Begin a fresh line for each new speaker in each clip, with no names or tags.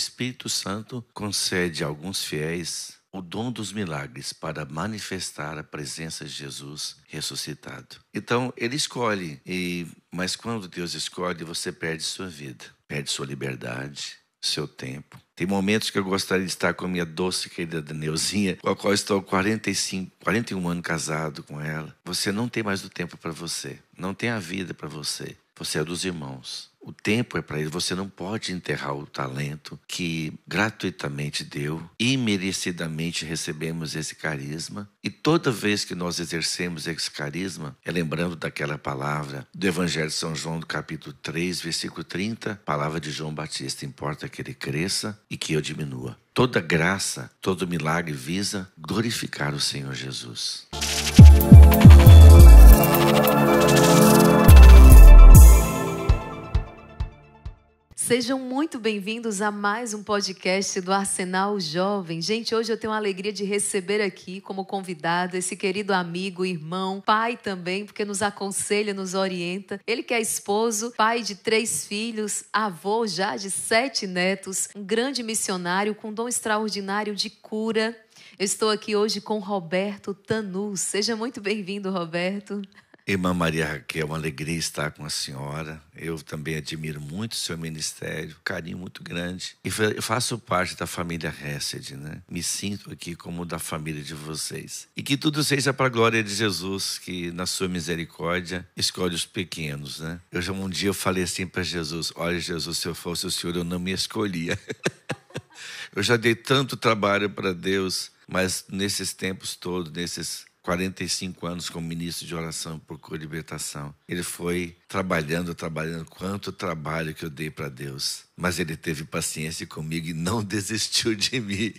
Espírito Santo concede a alguns fiéis o dom dos milagres para manifestar a presença de Jesus ressuscitado. Então, ele escolhe, e mas quando Deus escolhe, você perde sua vida, perde sua liberdade, seu tempo. Tem momentos que eu gostaria de estar com a minha doce querida Daneuzinha, com a qual estou 45, 41 anos casado com ela. Você não tem mais o tempo para você, não tem a vida para você. Você é dos irmãos. O tempo é para ele. Você não pode enterrar o talento que gratuitamente deu, imerecidamente recebemos esse carisma. E toda vez que nós exercemos esse carisma, é lembrando daquela palavra do Evangelho de São João, do capítulo 3, versículo 30, palavra de João Batista: importa que ele cresça e que eu diminua. Toda graça, todo milagre visa glorificar o Senhor Jesus.
Sejam muito bem-vindos a mais um podcast do Arsenal Jovem. Gente, hoje eu tenho a alegria de receber aqui como convidado esse querido amigo, irmão, pai também, porque nos aconselha, nos orienta. Ele que é esposo, pai de três filhos, avô já de sete netos, um grande missionário com dom extraordinário de cura. Eu estou aqui hoje com Roberto Tanus. Seja muito bem-vindo, Roberto.
Irmã Maria Raquel, uma alegria estar com a senhora. Eu também admiro muito o seu ministério, carinho muito grande. E faço parte da família Hesed, né? Me sinto aqui como da família de vocês. E que tudo seja para a glória de Jesus, que na sua misericórdia escolhe os pequenos, né? Eu já um dia eu falei assim para Jesus: Olha, Jesus, se eu fosse o Senhor, eu não me escolhia. eu já dei tanto trabalho para Deus, mas nesses tempos todos, nesses 45 anos como ministro de oração por cura e libertação. Ele foi trabalhando, trabalhando, quanto trabalho que eu dei para Deus. Mas ele teve paciência comigo e não desistiu de mim.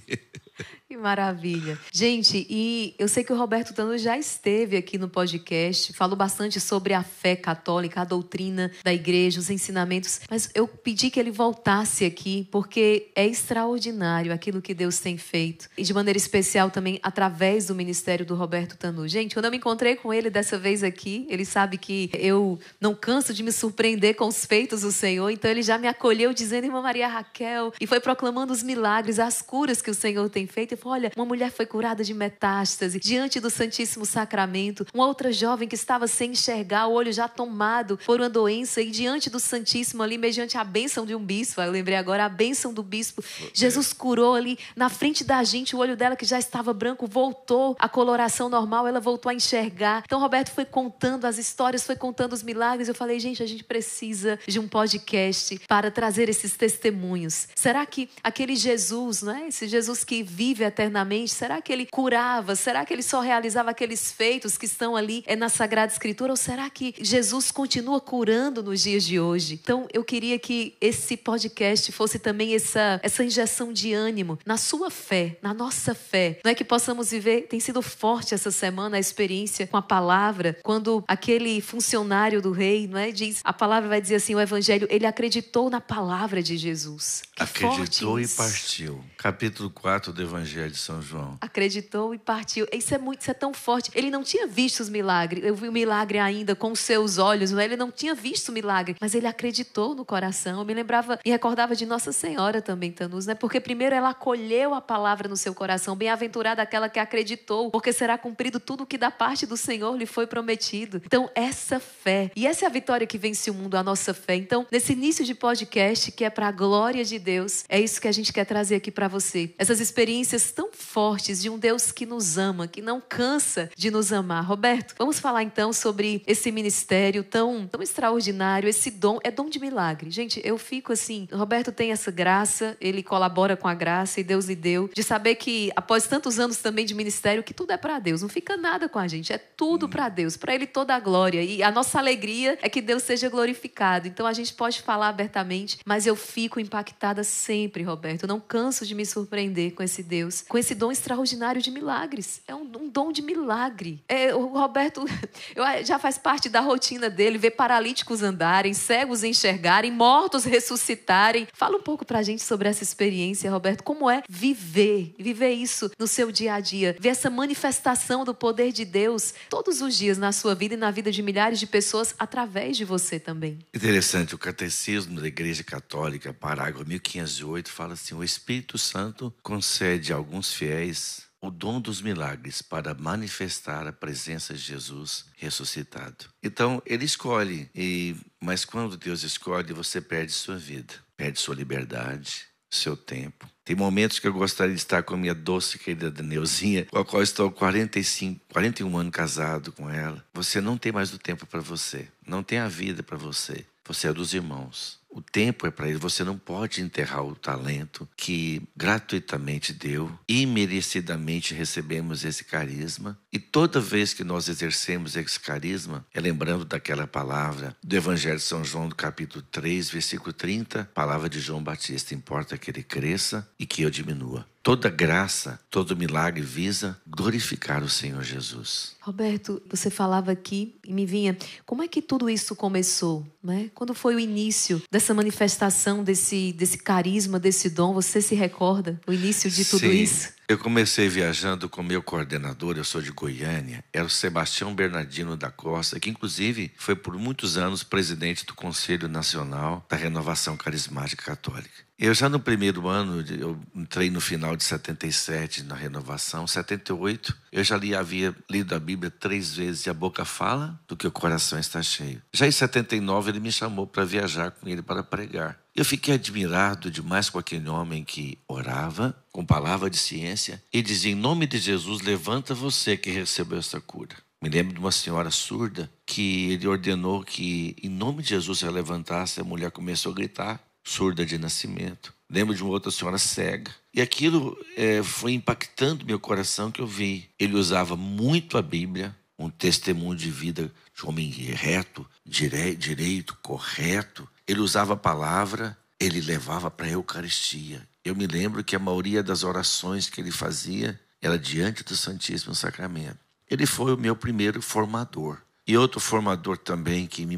Que maravilha. Gente, e eu sei que o Roberto Tano já esteve aqui no podcast, falou bastante sobre a fé católica, a doutrina da igreja, os ensinamentos, mas eu pedi que ele voltasse aqui, porque é extraordinário aquilo que Deus tem feito. E de maneira especial também através do ministério do Roberto Tanu. Gente, quando eu me encontrei com ele dessa vez aqui, ele sabe que eu não canso de me surpreender com os feitos do Senhor, então ele já me acolheu dizendo, irmã Maria Raquel, e foi proclamando os milagres, as curas que o Senhor tem feito olha, uma mulher foi curada de metástase diante do Santíssimo Sacramento. Uma outra jovem que estava sem enxergar, o olho já tomado por uma doença, e diante do Santíssimo ali, mediante a bênção de um bispo, eu lembrei agora, a bênção do bispo, Jesus curou ali na frente da gente, o olho dela que já estava branco voltou à coloração normal, ela voltou a enxergar. Então, Roberto foi contando as histórias, foi contando os milagres. Eu falei, gente, a gente precisa de um podcast para trazer esses testemunhos. Será que aquele Jesus, não é? Esse Jesus que vive eternamente? Será que ele curava? Será que ele só realizava aqueles feitos que estão ali é, na Sagrada Escritura? Ou será que Jesus continua curando nos dias de hoje? Então, eu queria que esse podcast fosse também essa, essa injeção de ânimo na sua fé, na nossa fé. Não é que possamos viver, tem sido forte essa semana a experiência com a palavra, quando aquele funcionário do rei, não é, diz, a palavra vai dizer assim, o evangelho, ele acreditou na palavra de Jesus.
Que acreditou e partiu. Capítulo 4 do evangelho de São João.
Acreditou e partiu. Isso é muito, isso é tão forte. Ele não tinha visto os milagres. Eu vi o milagre ainda com os seus olhos, é? ele não tinha visto o milagre, mas ele acreditou no coração. Eu me lembrava e recordava de Nossa Senhora também, Tanus, né? Porque primeiro ela acolheu a palavra no seu coração, bem-aventurada aquela que acreditou, porque será cumprido tudo o que da parte do Senhor lhe foi prometido. Então, essa fé, e essa é a vitória que vence o mundo, a nossa fé. Então, nesse início de podcast, que é para a glória de Deus, é isso que a gente quer trazer aqui para você. Essas experiências tão fortes de um Deus que nos ama, que não cansa de nos amar. Roberto, vamos falar então sobre esse ministério tão, tão extraordinário, esse dom, é dom de milagre. Gente, eu fico assim, Roberto tem essa graça, ele colabora com a graça e Deus lhe deu, de saber que após tantos anos também de ministério, que tudo é para Deus, não fica nada com a gente, é tudo para Deus, para Ele toda a glória. E a nossa alegria é que Deus seja glorificado. Então a gente pode falar abertamente, mas eu fico impactada sempre, Roberto. Eu não canso de me surpreender com esse Deus Deus com esse dom extraordinário de milagres. É um, um dom de milagre. É, o Roberto eu, já faz parte da rotina dele ver paralíticos andarem, cegos enxergarem, mortos ressuscitarem. Fala um pouco pra gente sobre essa experiência, Roberto. Como é viver, viver isso no seu dia a dia, ver essa manifestação do poder de Deus todos os dias na sua vida e na vida de milhares de pessoas através de você também.
Interessante, o catecismo da Igreja Católica, parágrafo 1508, fala assim: o Espírito Santo concede a alguns fiéis o dom dos milagres para manifestar a presença de Jesus ressuscitado. Então, ele escolhe, e, mas quando Deus escolhe, você perde sua vida, perde sua liberdade, seu tempo. Tem momentos que eu gostaria de estar com a minha doce querida Neuzinha, com a qual estou 45, 41 anos casado com ela. Você não tem mais o tempo para você, não tem a vida para você. Você é dos irmãos. O tempo é para ele. Você não pode enterrar o talento que gratuitamente deu, imerecidamente recebemos esse carisma. E toda vez que nós exercemos esse carisma, é lembrando daquela palavra do Evangelho de São João, do capítulo 3, versículo 30, palavra de João Batista: importa que ele cresça e que eu diminua. Toda graça, todo milagre visa glorificar o Senhor Jesus.
Roberto, você falava aqui e me vinha, como é que tudo isso começou? Né? Quando foi o início dessa manifestação, desse, desse carisma, desse dom? Você se recorda o início de tudo
Sim.
isso?
Eu comecei viajando com meu coordenador, eu sou de Goiânia, era o Sebastião Bernardino da Costa, que inclusive foi por muitos anos presidente do Conselho Nacional da Renovação Carismática Católica. Eu já no primeiro ano, eu entrei no final de 77 na renovação, 78, eu já li, havia lido a Bíblia três vezes e a boca fala do que o coração está cheio. Já em 79 ele me chamou para viajar com ele para pregar. Eu fiquei admirado demais com aquele homem que orava com palavra de ciência e dizia: Em nome de Jesus, levanta você que recebeu essa cura. Me lembro de uma senhora surda que ele ordenou que, em nome de Jesus, ela levantasse. A mulher começou a gritar surda de nascimento. Lembro de uma outra senhora cega. E aquilo é, foi impactando meu coração que eu vi. Ele usava muito a Bíblia, um testemunho de vida de homem reto, dire, direito, correto. Ele usava a palavra, ele levava para a Eucaristia. Eu me lembro que a maioria das orações que ele fazia era diante do Santíssimo Sacramento. Ele foi o meu primeiro formador. E outro formador também que me,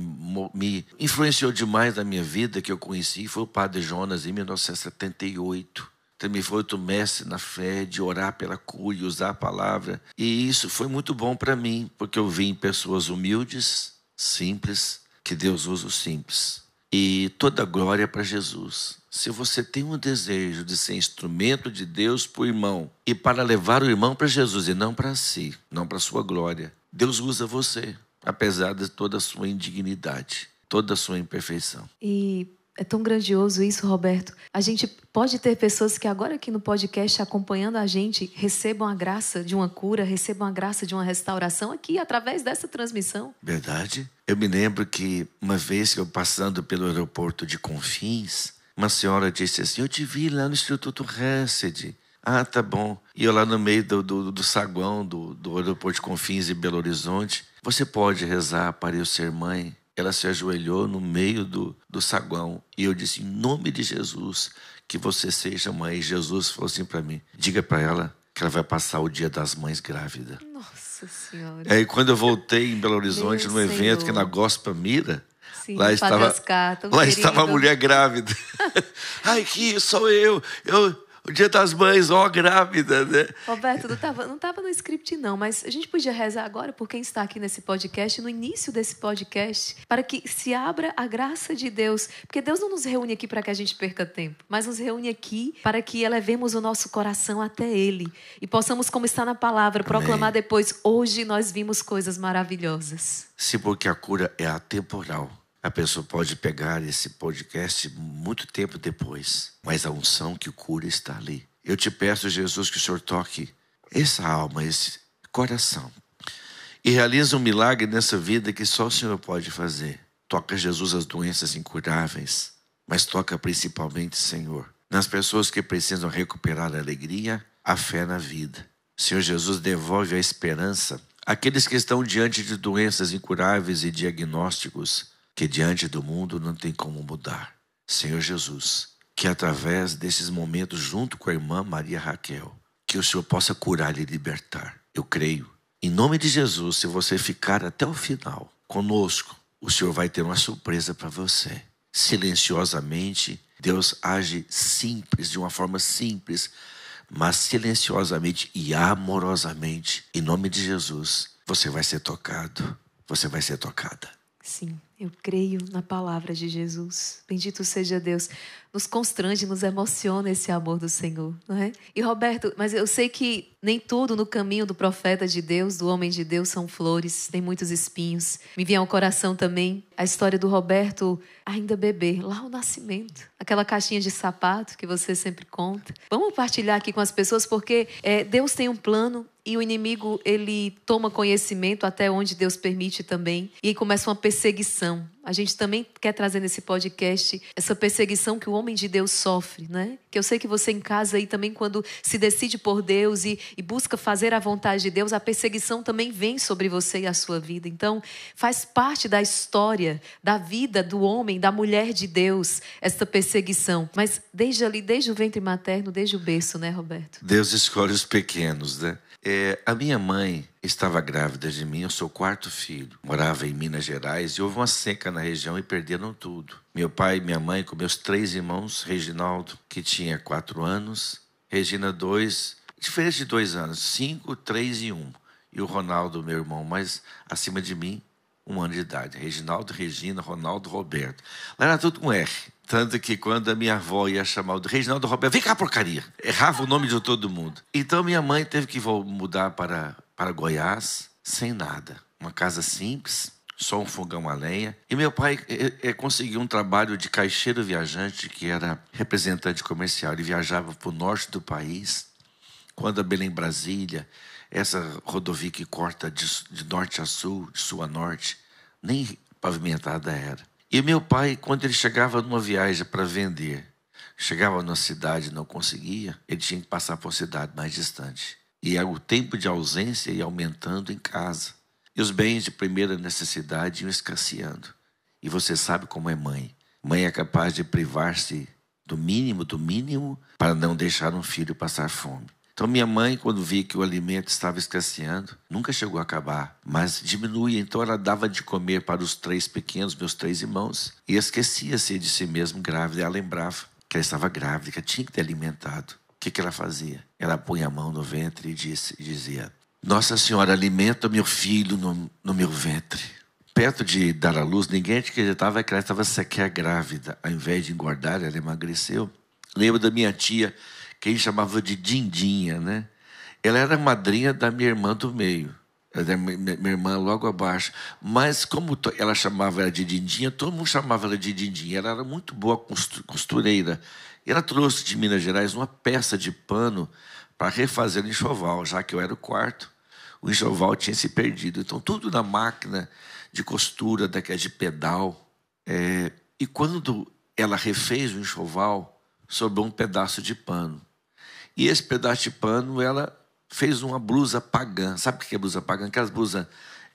me, influenciou demais na minha vida, que eu conheci, foi o Padre Jonas, em 1978. Também foi outro mestre na fé de orar pela cura e usar a palavra. E isso foi muito bom para mim, porque eu vi em pessoas humildes, simples, que Deus usa os simples. E toda glória para Jesus. Se você tem um desejo de ser instrumento de Deus para o irmão e para levar o irmão para Jesus e não para si, não para sua glória, Deus usa você apesar de toda a sua indignidade, toda a sua imperfeição.
E é tão grandioso isso, Roberto. A gente pode ter pessoas que agora aqui no podcast acompanhando a gente recebam a graça de uma cura, recebam a graça de uma restauração aqui através dessa transmissão.
Verdade. Eu me lembro que uma vez que eu passando pelo aeroporto de Confins, uma senhora disse assim: "Eu te vi lá no Instituto Hesed". Ah, tá bom. E eu lá no meio do, do, do saguão do, do aeroporto de Confins e Belo Horizonte, você pode rezar para eu ser mãe? Ela se ajoelhou no meio do, do saguão e eu disse, em nome de Jesus, que você seja mãe. E Jesus falou assim para mim: diga para ela que ela vai passar o dia das mães grávida.
Nossa Senhora.
E aí, quando eu voltei em Belo Horizonte, Meu num Senhor. evento que é na Gospa Mira,
Sim,
lá estava,
Oscar,
lá estava a mulher grávida. Ai, que sou eu. Eu o dia das mães, ó, grávida, né?
Roberto, não estava não tava no script, não, mas a gente podia rezar agora por quem está aqui nesse podcast, no início desse podcast, para que se abra a graça de Deus. Porque Deus não nos reúne aqui para que a gente perca tempo, mas nos reúne aqui para que elevemos o nosso coração até Ele e possamos, como está na palavra, proclamar Amém. depois: hoje nós vimos coisas maravilhosas.
Se porque a cura é atemporal a pessoa pode pegar esse podcast muito tempo depois, mas a unção que cura está ali. Eu te peço, Jesus, que o Senhor toque essa alma, esse coração e realize um milagre nessa vida que só o Senhor pode fazer. Toca, Jesus, as doenças incuráveis, mas toca principalmente, Senhor, nas pessoas que precisam recuperar a alegria, a fé na vida. Senhor Jesus, devolve a esperança àqueles que estão diante de doenças incuráveis e diagnósticos que diante do mundo não tem como mudar. Senhor Jesus, que através desses momentos, junto com a irmã Maria Raquel, que o Senhor possa curar e libertar. Eu creio. Em nome de Jesus, se você ficar até o final conosco, o Senhor vai ter uma surpresa para você. Silenciosamente, Deus age simples, de uma forma simples, mas silenciosamente e amorosamente, em nome de Jesus, você vai ser tocado, você vai ser tocada.
Sim, eu creio na palavra de Jesus. Bendito seja Deus. Nos constrange, nos emociona esse amor do Senhor, não é? E Roberto, mas eu sei que nem tudo no caminho do profeta de Deus, do homem de Deus, são flores, tem muitos espinhos. Me vem ao coração também a história do Roberto ainda bebê, lá o nascimento. Aquela caixinha de sapato que você sempre conta. Vamos partilhar aqui com as pessoas, porque é, Deus tem um plano e o inimigo ele toma conhecimento até onde Deus permite também e começa uma perseguição a gente também quer trazer nesse podcast essa perseguição que o homem de Deus sofre, né? Que eu sei que você em casa aí também, quando se decide por Deus e, e, busca fazer a vontade de Deus, a perseguição também vem sobre você e a sua vida. Então, faz parte da história, da vida do homem, da mulher de Deus, essa perseguição. Mas desde ali, desde o ventre materno, desde o berço, né, Roberto?
Deus escolhe os pequenos, né? É, a minha mãe estava grávida de mim, eu sou o quarto filho. Morava em Minas Gerais e houve uma seca na região e perderam tudo. Meu pai minha mãe, com meus três irmãos, Reginaldo, que tinha quatro anos, Regina, dois, diferente de dois anos, cinco, três e um. E o Ronaldo, meu irmão, mais acima de mim, um ano de idade. Reginaldo, Regina, Ronaldo, Roberto. Lá era tudo com R. Tanto que quando a minha avó ia chamar o Reginaldo Roberto, vem cá, porcaria. Errava o nome de todo mundo. Então minha mãe teve que mudar para, para Goiás sem nada. Uma casa simples, só um fogão a lenha. E meu pai é, é, conseguiu um trabalho de caixeiro viajante, que era representante comercial. Ele viajava para o norte do país. Quando a Belém Brasília, essa rodovia que corta de, de norte a sul, de sul a norte, nem pavimentada era. E meu pai, quando ele chegava numa viagem para vender, chegava numa cidade e não conseguia, ele tinha que passar por cidade mais distante. E o tempo de ausência ia aumentando em casa. E os bens de primeira necessidade iam escasseando. E você sabe como é mãe. Mãe é capaz de privar-se do mínimo do mínimo para não deixar um filho passar fome. Então, minha mãe, quando via que o alimento estava escasseando, nunca chegou a acabar, mas diminuía. Então, ela dava de comer para os três pequenos, meus três irmãos, e esquecia-se de si mesma grávida. Ela lembrava que ela estava grávida, que tinha que ter alimentado. O que, que ela fazia? Ela punha a mão no ventre e, disse, e dizia: Nossa Senhora, alimenta meu filho no, no meu ventre. Perto de dar à luz, ninguém acreditava que ela estava sequer grávida. Ao invés de engordar, ela emagreceu. Lembro da minha tia que gente chamava de Dindinha, né? Ela era madrinha da minha irmã do meio, da minha irmã logo abaixo. Mas como ela chamava ela de Dindinha, todo mundo chamava ela de Dindinha. Ela era muito boa costureira. E ela trouxe de Minas Gerais uma peça de pano para refazer o enxoval, já que eu era o quarto. O enxoval tinha se perdido. Então, tudo na máquina de costura, daquela de pedal. É... e quando ela refez o enxoval, sobrou um pedaço de pano. E esse pedaço de pano, ela fez uma blusa pagã. Sabe o que é blusa pagã? Aquelas blusas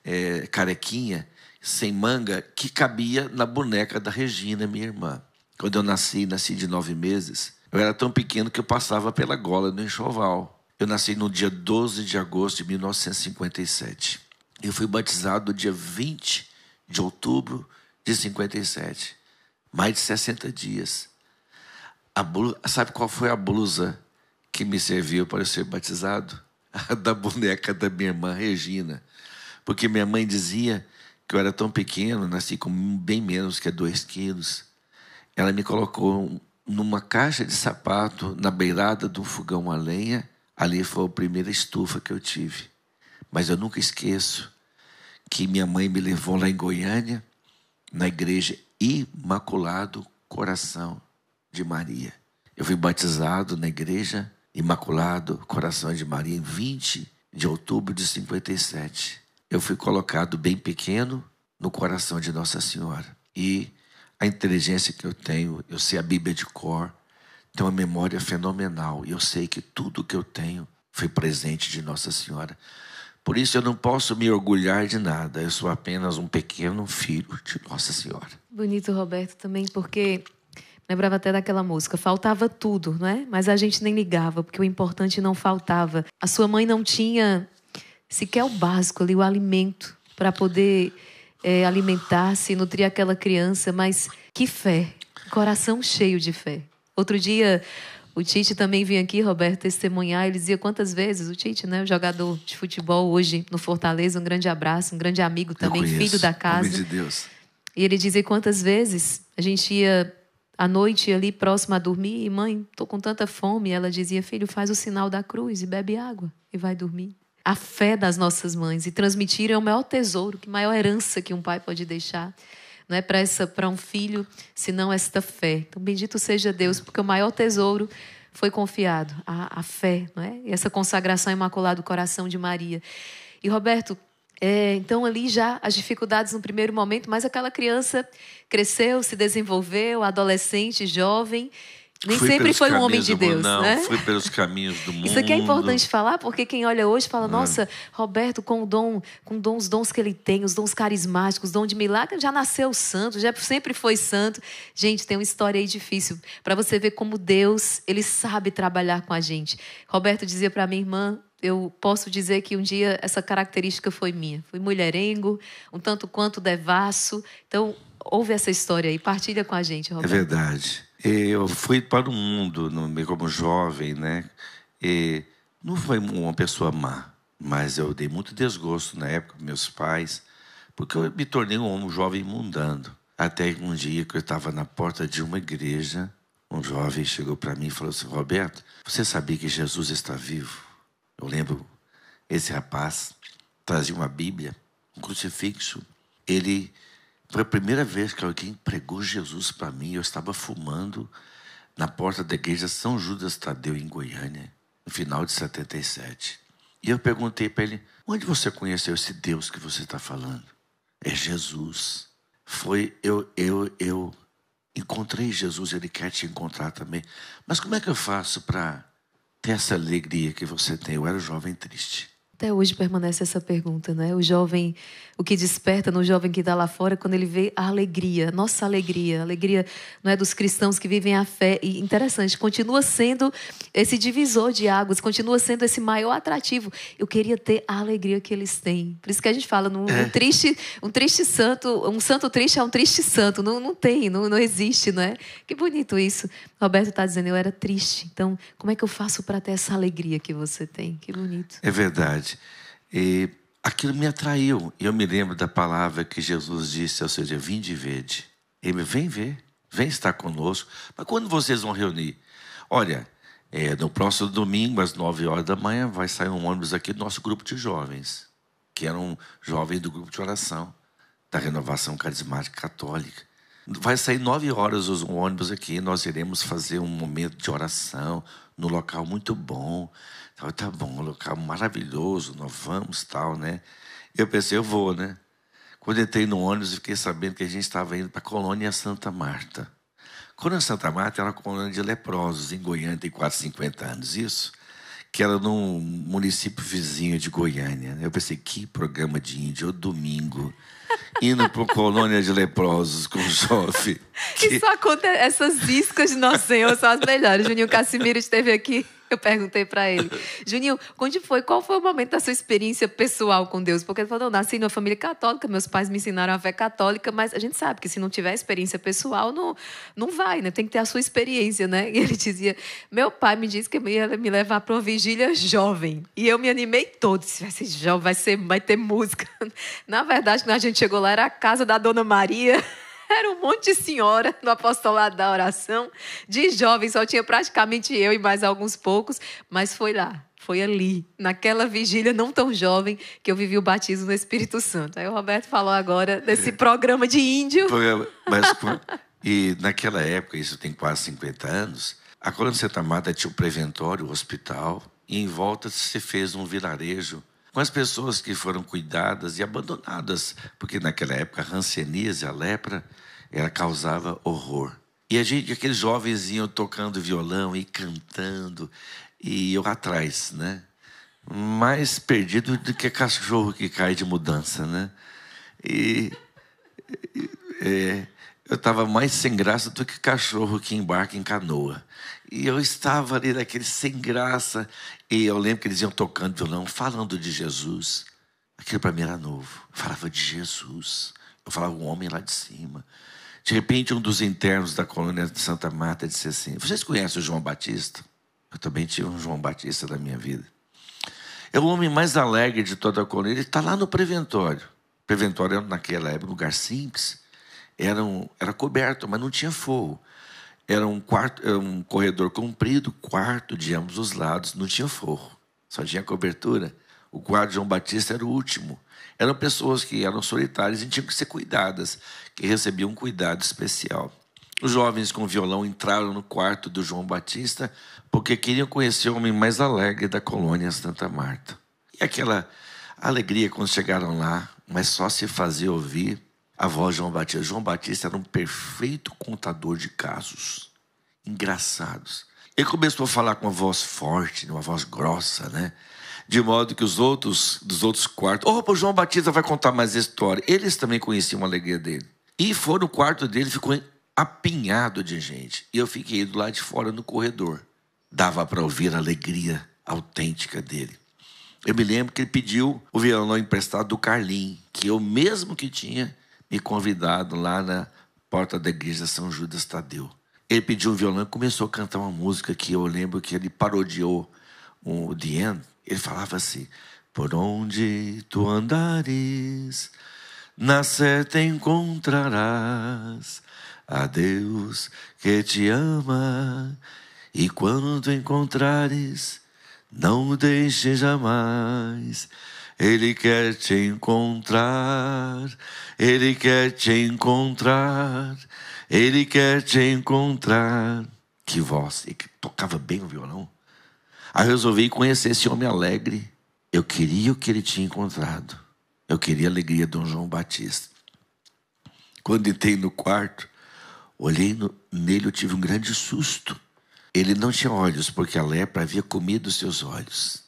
é, carequinha, sem manga, que cabia na boneca da Regina, minha irmã. Quando eu nasci, nasci de nove meses, eu era tão pequeno que eu passava pela gola do enxoval. Eu nasci no dia 12 de agosto de 1957. Eu fui batizado no dia 20 de outubro de 57. Mais de 60 dias. A blusa, sabe qual foi a blusa que me serviu para ser batizado? A da boneca da minha irmã Regina. Porque minha mãe dizia que eu era tão pequeno, nasci com bem menos que dois quilos. Ela me colocou numa caixa de sapato na beirada do fogão a lenha. Ali foi a primeira estufa que eu tive. Mas eu nunca esqueço que minha mãe me levou lá em Goiânia, na igreja Imaculado Coração de Maria. Eu fui batizado na igreja Imaculado Coração de Maria em 20 de outubro de 57. Eu fui colocado bem pequeno no coração de Nossa Senhora. E a inteligência que eu tenho, eu sei a Bíblia de cor, tenho uma memória fenomenal. E eu sei que tudo que eu tenho foi presente de Nossa Senhora. Por isso eu não posso me orgulhar de nada. Eu sou apenas um pequeno filho de Nossa Senhora.
Bonito, Roberto, também, porque Lembrava até daquela música, faltava tudo, não é? Mas a gente nem ligava, porque o importante não faltava. A sua mãe não tinha sequer o básico ali, o alimento, para poder é, alimentar-se, nutrir aquela criança, mas que fé, coração cheio de fé. Outro dia, o Tite também vinha aqui, Roberto, testemunhar. Ele dizia quantas vezes, o Tite, né, o jogador de futebol hoje no Fortaleza, um grande abraço, um grande amigo também, filho da casa.
Nome de Deus.
E ele dizia quantas vezes a gente ia à noite ali próximo a dormir e mãe, tô com tanta fome. Ela dizia, filho, faz o sinal da cruz e bebe água e vai dormir. A fé das nossas mães e transmitir é o maior tesouro, que maior herança que um pai pode deixar não é para um filho, senão esta fé. Então bendito seja Deus, porque o maior tesouro foi confiado, a, a fé, não é? E essa consagração imaculada do coração de Maria. E Roberto, é, então ali já as dificuldades no primeiro momento, mas aquela criança cresceu, se desenvolveu, adolescente, jovem, nem
fui
sempre foi um homem de Deus,
não,
né?
Fui pelos caminhos do mundo.
Isso aqui é importante falar, porque quem olha hoje fala, nossa, Roberto, com o dom, com dom, os dons que ele tem, os dons carismáticos, os dons de milagre, já nasceu santo, já sempre foi santo. Gente, tem uma história aí difícil para você ver como Deus, ele sabe trabalhar com a gente. Roberto dizia para minha irmã, eu posso dizer que um dia essa característica foi minha. Fui mulherengo, um tanto quanto devasso. Então, ouve essa história aí, partilha com a gente, Roberto.
É verdade. Eu fui para o mundo como jovem, né? E não foi uma pessoa má, mas eu dei muito desgosto na época meus pais, porque eu me tornei um jovem mundano. Até um dia que eu estava na porta de uma igreja, um jovem chegou para mim e falou assim: Roberto, você sabia que Jesus está vivo? Eu lembro, esse rapaz trazia uma Bíblia, um crucifixo. Ele foi a primeira vez que alguém pregou Jesus para mim. Eu estava fumando na porta da igreja São Judas Tadeu, em Goiânia, no final de 77. E eu perguntei para ele: onde você conheceu esse Deus que você está falando? É Jesus. Foi eu, eu, eu encontrei Jesus, ele quer te encontrar também. Mas como é que eu faço para ter essa alegria que você tem? Eu era jovem triste.
Até hoje permanece essa pergunta, né? O jovem, o que desperta no jovem que está lá fora quando ele vê a alegria, nossa alegria, a alegria não é dos cristãos que vivem a fé. E interessante, continua sendo esse divisor de águas, continua sendo esse maior atrativo. Eu queria ter a alegria que eles têm. Por isso que a gente fala, um, é. um triste, um triste santo, um santo triste é um triste santo. Não, não tem, não, não existe, não é? Que bonito isso. Roberto está dizendo, eu era triste. Então, como é que eu faço para ter essa alegria que você tem? Que bonito.
É verdade. E aquilo me atraiu. Eu me lembro da palavra que Jesus disse, ou seja, vinde e vede. Ele vem ver, vem estar conosco. Mas quando vocês vão reunir? Olha, é, no próximo domingo, às nove horas da manhã, vai sair um ônibus aqui do nosso grupo de jovens, que eram jovens do grupo de oração, da renovação carismática católica. Vai sair nove horas o ônibus aqui, nós iremos fazer um momento de oração no local muito bom. Falei, tá bom, local maravilhoso, nós vamos, tal, né? Eu pensei, eu vou, né? Quando entrei no ônibus, fiquei sabendo que a gente estava indo para a colônia Santa Marta. A colônia Santa Marta era uma colônia de leprosos, em Goiânia, tem quase 50 anos, isso. Que era num município vizinho de Goiânia. Eu pensei, que programa de índio, domingo indo para colônia de leprosos com o jovem.
Que... Isso acontece, essas iscas de Senhor são as melhores. Juninho Cassimiro esteve aqui eu perguntei para ele, Juninho, onde foi? Qual foi o momento da sua experiência pessoal com Deus? Porque ele falou, eu nasci numa família católica, meus pais me ensinaram a fé católica, mas a gente sabe que se não tiver experiência pessoal, não, não vai, né? Tem que ter a sua experiência, né? E ele dizia, meu pai me disse que ia me levar para uma vigília jovem. E eu me animei todo, disse, vai ser jovem, vai, ser, vai ter música. Na verdade, quando a gente chegou lá, era a casa da Dona Maria. Era um monte de senhora no apostolado da oração, de jovens, só tinha praticamente eu e mais alguns poucos, mas foi lá, foi ali, naquela vigília não tão jovem, que eu vivi o batismo no Espírito Santo. Aí o Roberto falou agora desse é. programa de índio.
Mas, e naquela época, isso tem quase 50 anos, a Colônia Santa Marta tinha o preventório, o hospital, e em volta se fez um vilarejo com as pessoas que foram cuidadas e abandonadas, porque naquela época a ranceníase, a lepra, ela causava horror. E a gente, aqueles jovens iam tocando violão e cantando, e eu atrás, né? Mais perdido do que cachorro que cai de mudança, né? E, é, eu estava mais sem graça do que cachorro que embarca em canoa. E eu estava ali naquele sem graça. E eu lembro que eles iam tocando violão, falando de Jesus. Aquilo para mim era novo. Eu falava de Jesus. Eu falava um homem lá de cima. De repente, um dos internos da colônia de Santa Marta disse assim: Vocês conhecem o João Batista? Eu também tive um João Batista na minha vida. É o homem mais alegre de toda a colônia. Ele está lá no preventório. O preventório, naquela época, um lugar simples. Era, um, era coberto, mas não tinha fogo. Era um, quarto, era um corredor comprido, quarto de ambos os lados, não tinha forro, só tinha cobertura. O quarto de João Batista era o último. Eram pessoas que eram solitárias e tinham que ser cuidadas, que recebiam um cuidado especial. Os jovens com violão entraram no quarto do João Batista porque queriam conhecer o homem mais alegre da colônia Santa Marta. E aquela alegria quando chegaram lá, mas só se fazia ouvir a voz de João Batista. João Batista era um perfeito contador de casos engraçados. Ele começou a falar com uma voz forte, uma voz grossa, né? De modo que os outros dos outros quartos, opa, o João Batista vai contar mais história. Eles também conheciam a alegria dele. E foram no quarto dele, ficou apinhado de gente. E eu fiquei do lado de fora no corredor. Dava para ouvir a alegria autêntica dele. Eu me lembro que ele pediu o violão emprestado do Carlim, que eu mesmo que tinha me convidado lá na porta da igreja São Judas Tadeu. Ele pediu um violão e começou a cantar uma música que eu lembro que ele parodiou o The End. Ele falava assim: Por onde tu andares, na certa encontrarás a Deus que te ama. E quando encontrares, não o deixe jamais ele quer te encontrar, Ele quer te encontrar, Ele quer te encontrar. Que voz, ele tocava bem o violão. Aí resolvi conhecer esse homem alegre. Eu queria o que ele tinha encontrado. Eu queria a alegria de Dom João Batista. Quando entrei no quarto, olhei no, nele, eu tive um grande susto. Ele não tinha olhos, porque a lepra havia comido seus olhos.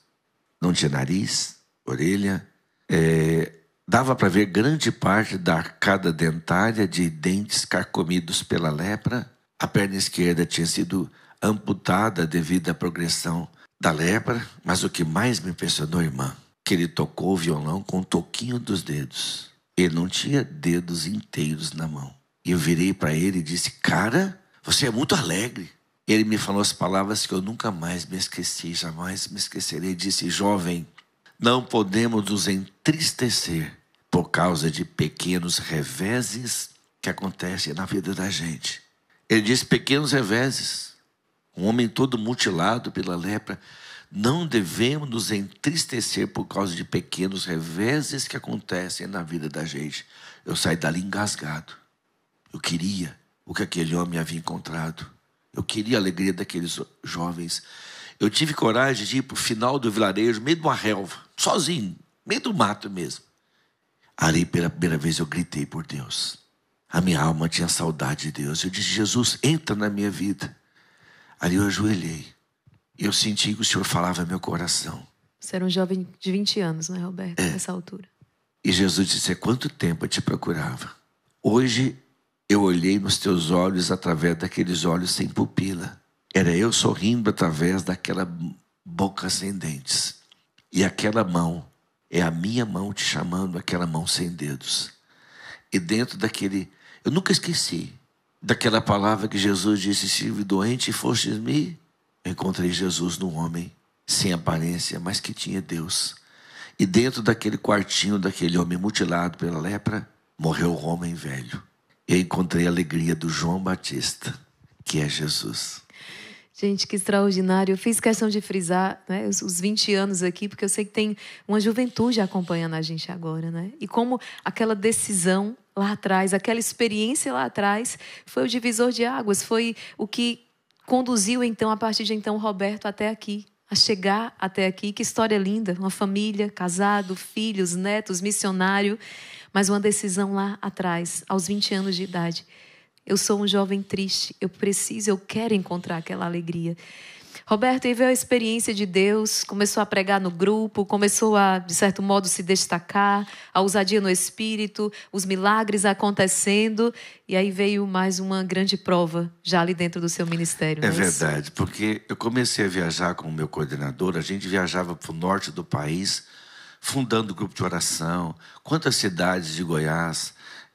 Não tinha nariz, orelha. É, dava para ver grande parte da arcada dentária de dentes carcomidos pela lepra. A perna esquerda tinha sido amputada devido à progressão da lepra, mas o que mais me impressionou, irmã, que ele tocou o violão com o toquinho dos dedos. Ele não tinha dedos inteiros na mão. E eu virei para ele e disse: Cara, você é muito alegre. Ele me falou as palavras que eu nunca mais me esqueci, jamais me esquecerei. Disse: Jovem, não podemos nos entristecer por causa de pequenos reveses que acontecem na vida da gente. Ele diz pequenos reveses. Um homem todo mutilado pela lepra. Não devemos nos entristecer por causa de pequenos reveses que acontecem na vida da gente. Eu saí dali engasgado. Eu queria o que aquele homem havia encontrado. Eu queria a alegria daqueles jovens. Eu tive coragem de ir para o final do vilarejo, meio de uma relva, sozinho, meio do mato mesmo. Ali, pela primeira vez, eu gritei por Deus. A minha alma tinha saudade de Deus. Eu disse: Jesus, entra na minha vida. Ali eu ajoelhei. E eu senti que o Senhor falava meu coração.
Você era um jovem de 20 anos, não é, Roberto? É. Nessa altura.
E Jesus disse: Há quanto tempo eu te procurava? Hoje eu olhei nos teus olhos através daqueles olhos sem pupila. Era eu sorrindo através daquela boca sem dentes. E aquela mão é a minha mão te chamando, aquela mão sem dedos. E dentro daquele. Eu nunca esqueci daquela palavra que Jesus disse: Se doente fostes me, eu encontrei Jesus num homem sem aparência, mas que tinha Deus. E dentro daquele quartinho daquele homem mutilado pela lepra, morreu o homem velho. Eu encontrei a alegria do João Batista, que é Jesus.
Gente, que extraordinário. Eu fiz questão de frisar né, os, os 20 anos aqui, porque eu sei que tem uma juventude acompanhando a gente agora, né? E como aquela decisão lá atrás, aquela experiência lá atrás, foi o divisor de águas, foi o que conduziu então, a partir de então, Roberto até aqui, a chegar até aqui. Que história linda! Uma família, casado, filhos, netos, missionário, mas uma decisão lá atrás, aos 20 anos de idade. Eu sou um jovem triste, eu preciso, eu quero encontrar aquela alegria. Roberto, e veio a experiência de Deus, começou a pregar no grupo, começou a, de certo modo, se destacar, a ousadia no espírito, os milagres acontecendo, e aí veio mais uma grande prova já ali dentro do seu ministério.
É, é verdade, isso? porque eu comecei a viajar com o meu coordenador, a gente viajava para o norte do país, fundando grupo de oração, quantas cidades de Goiás.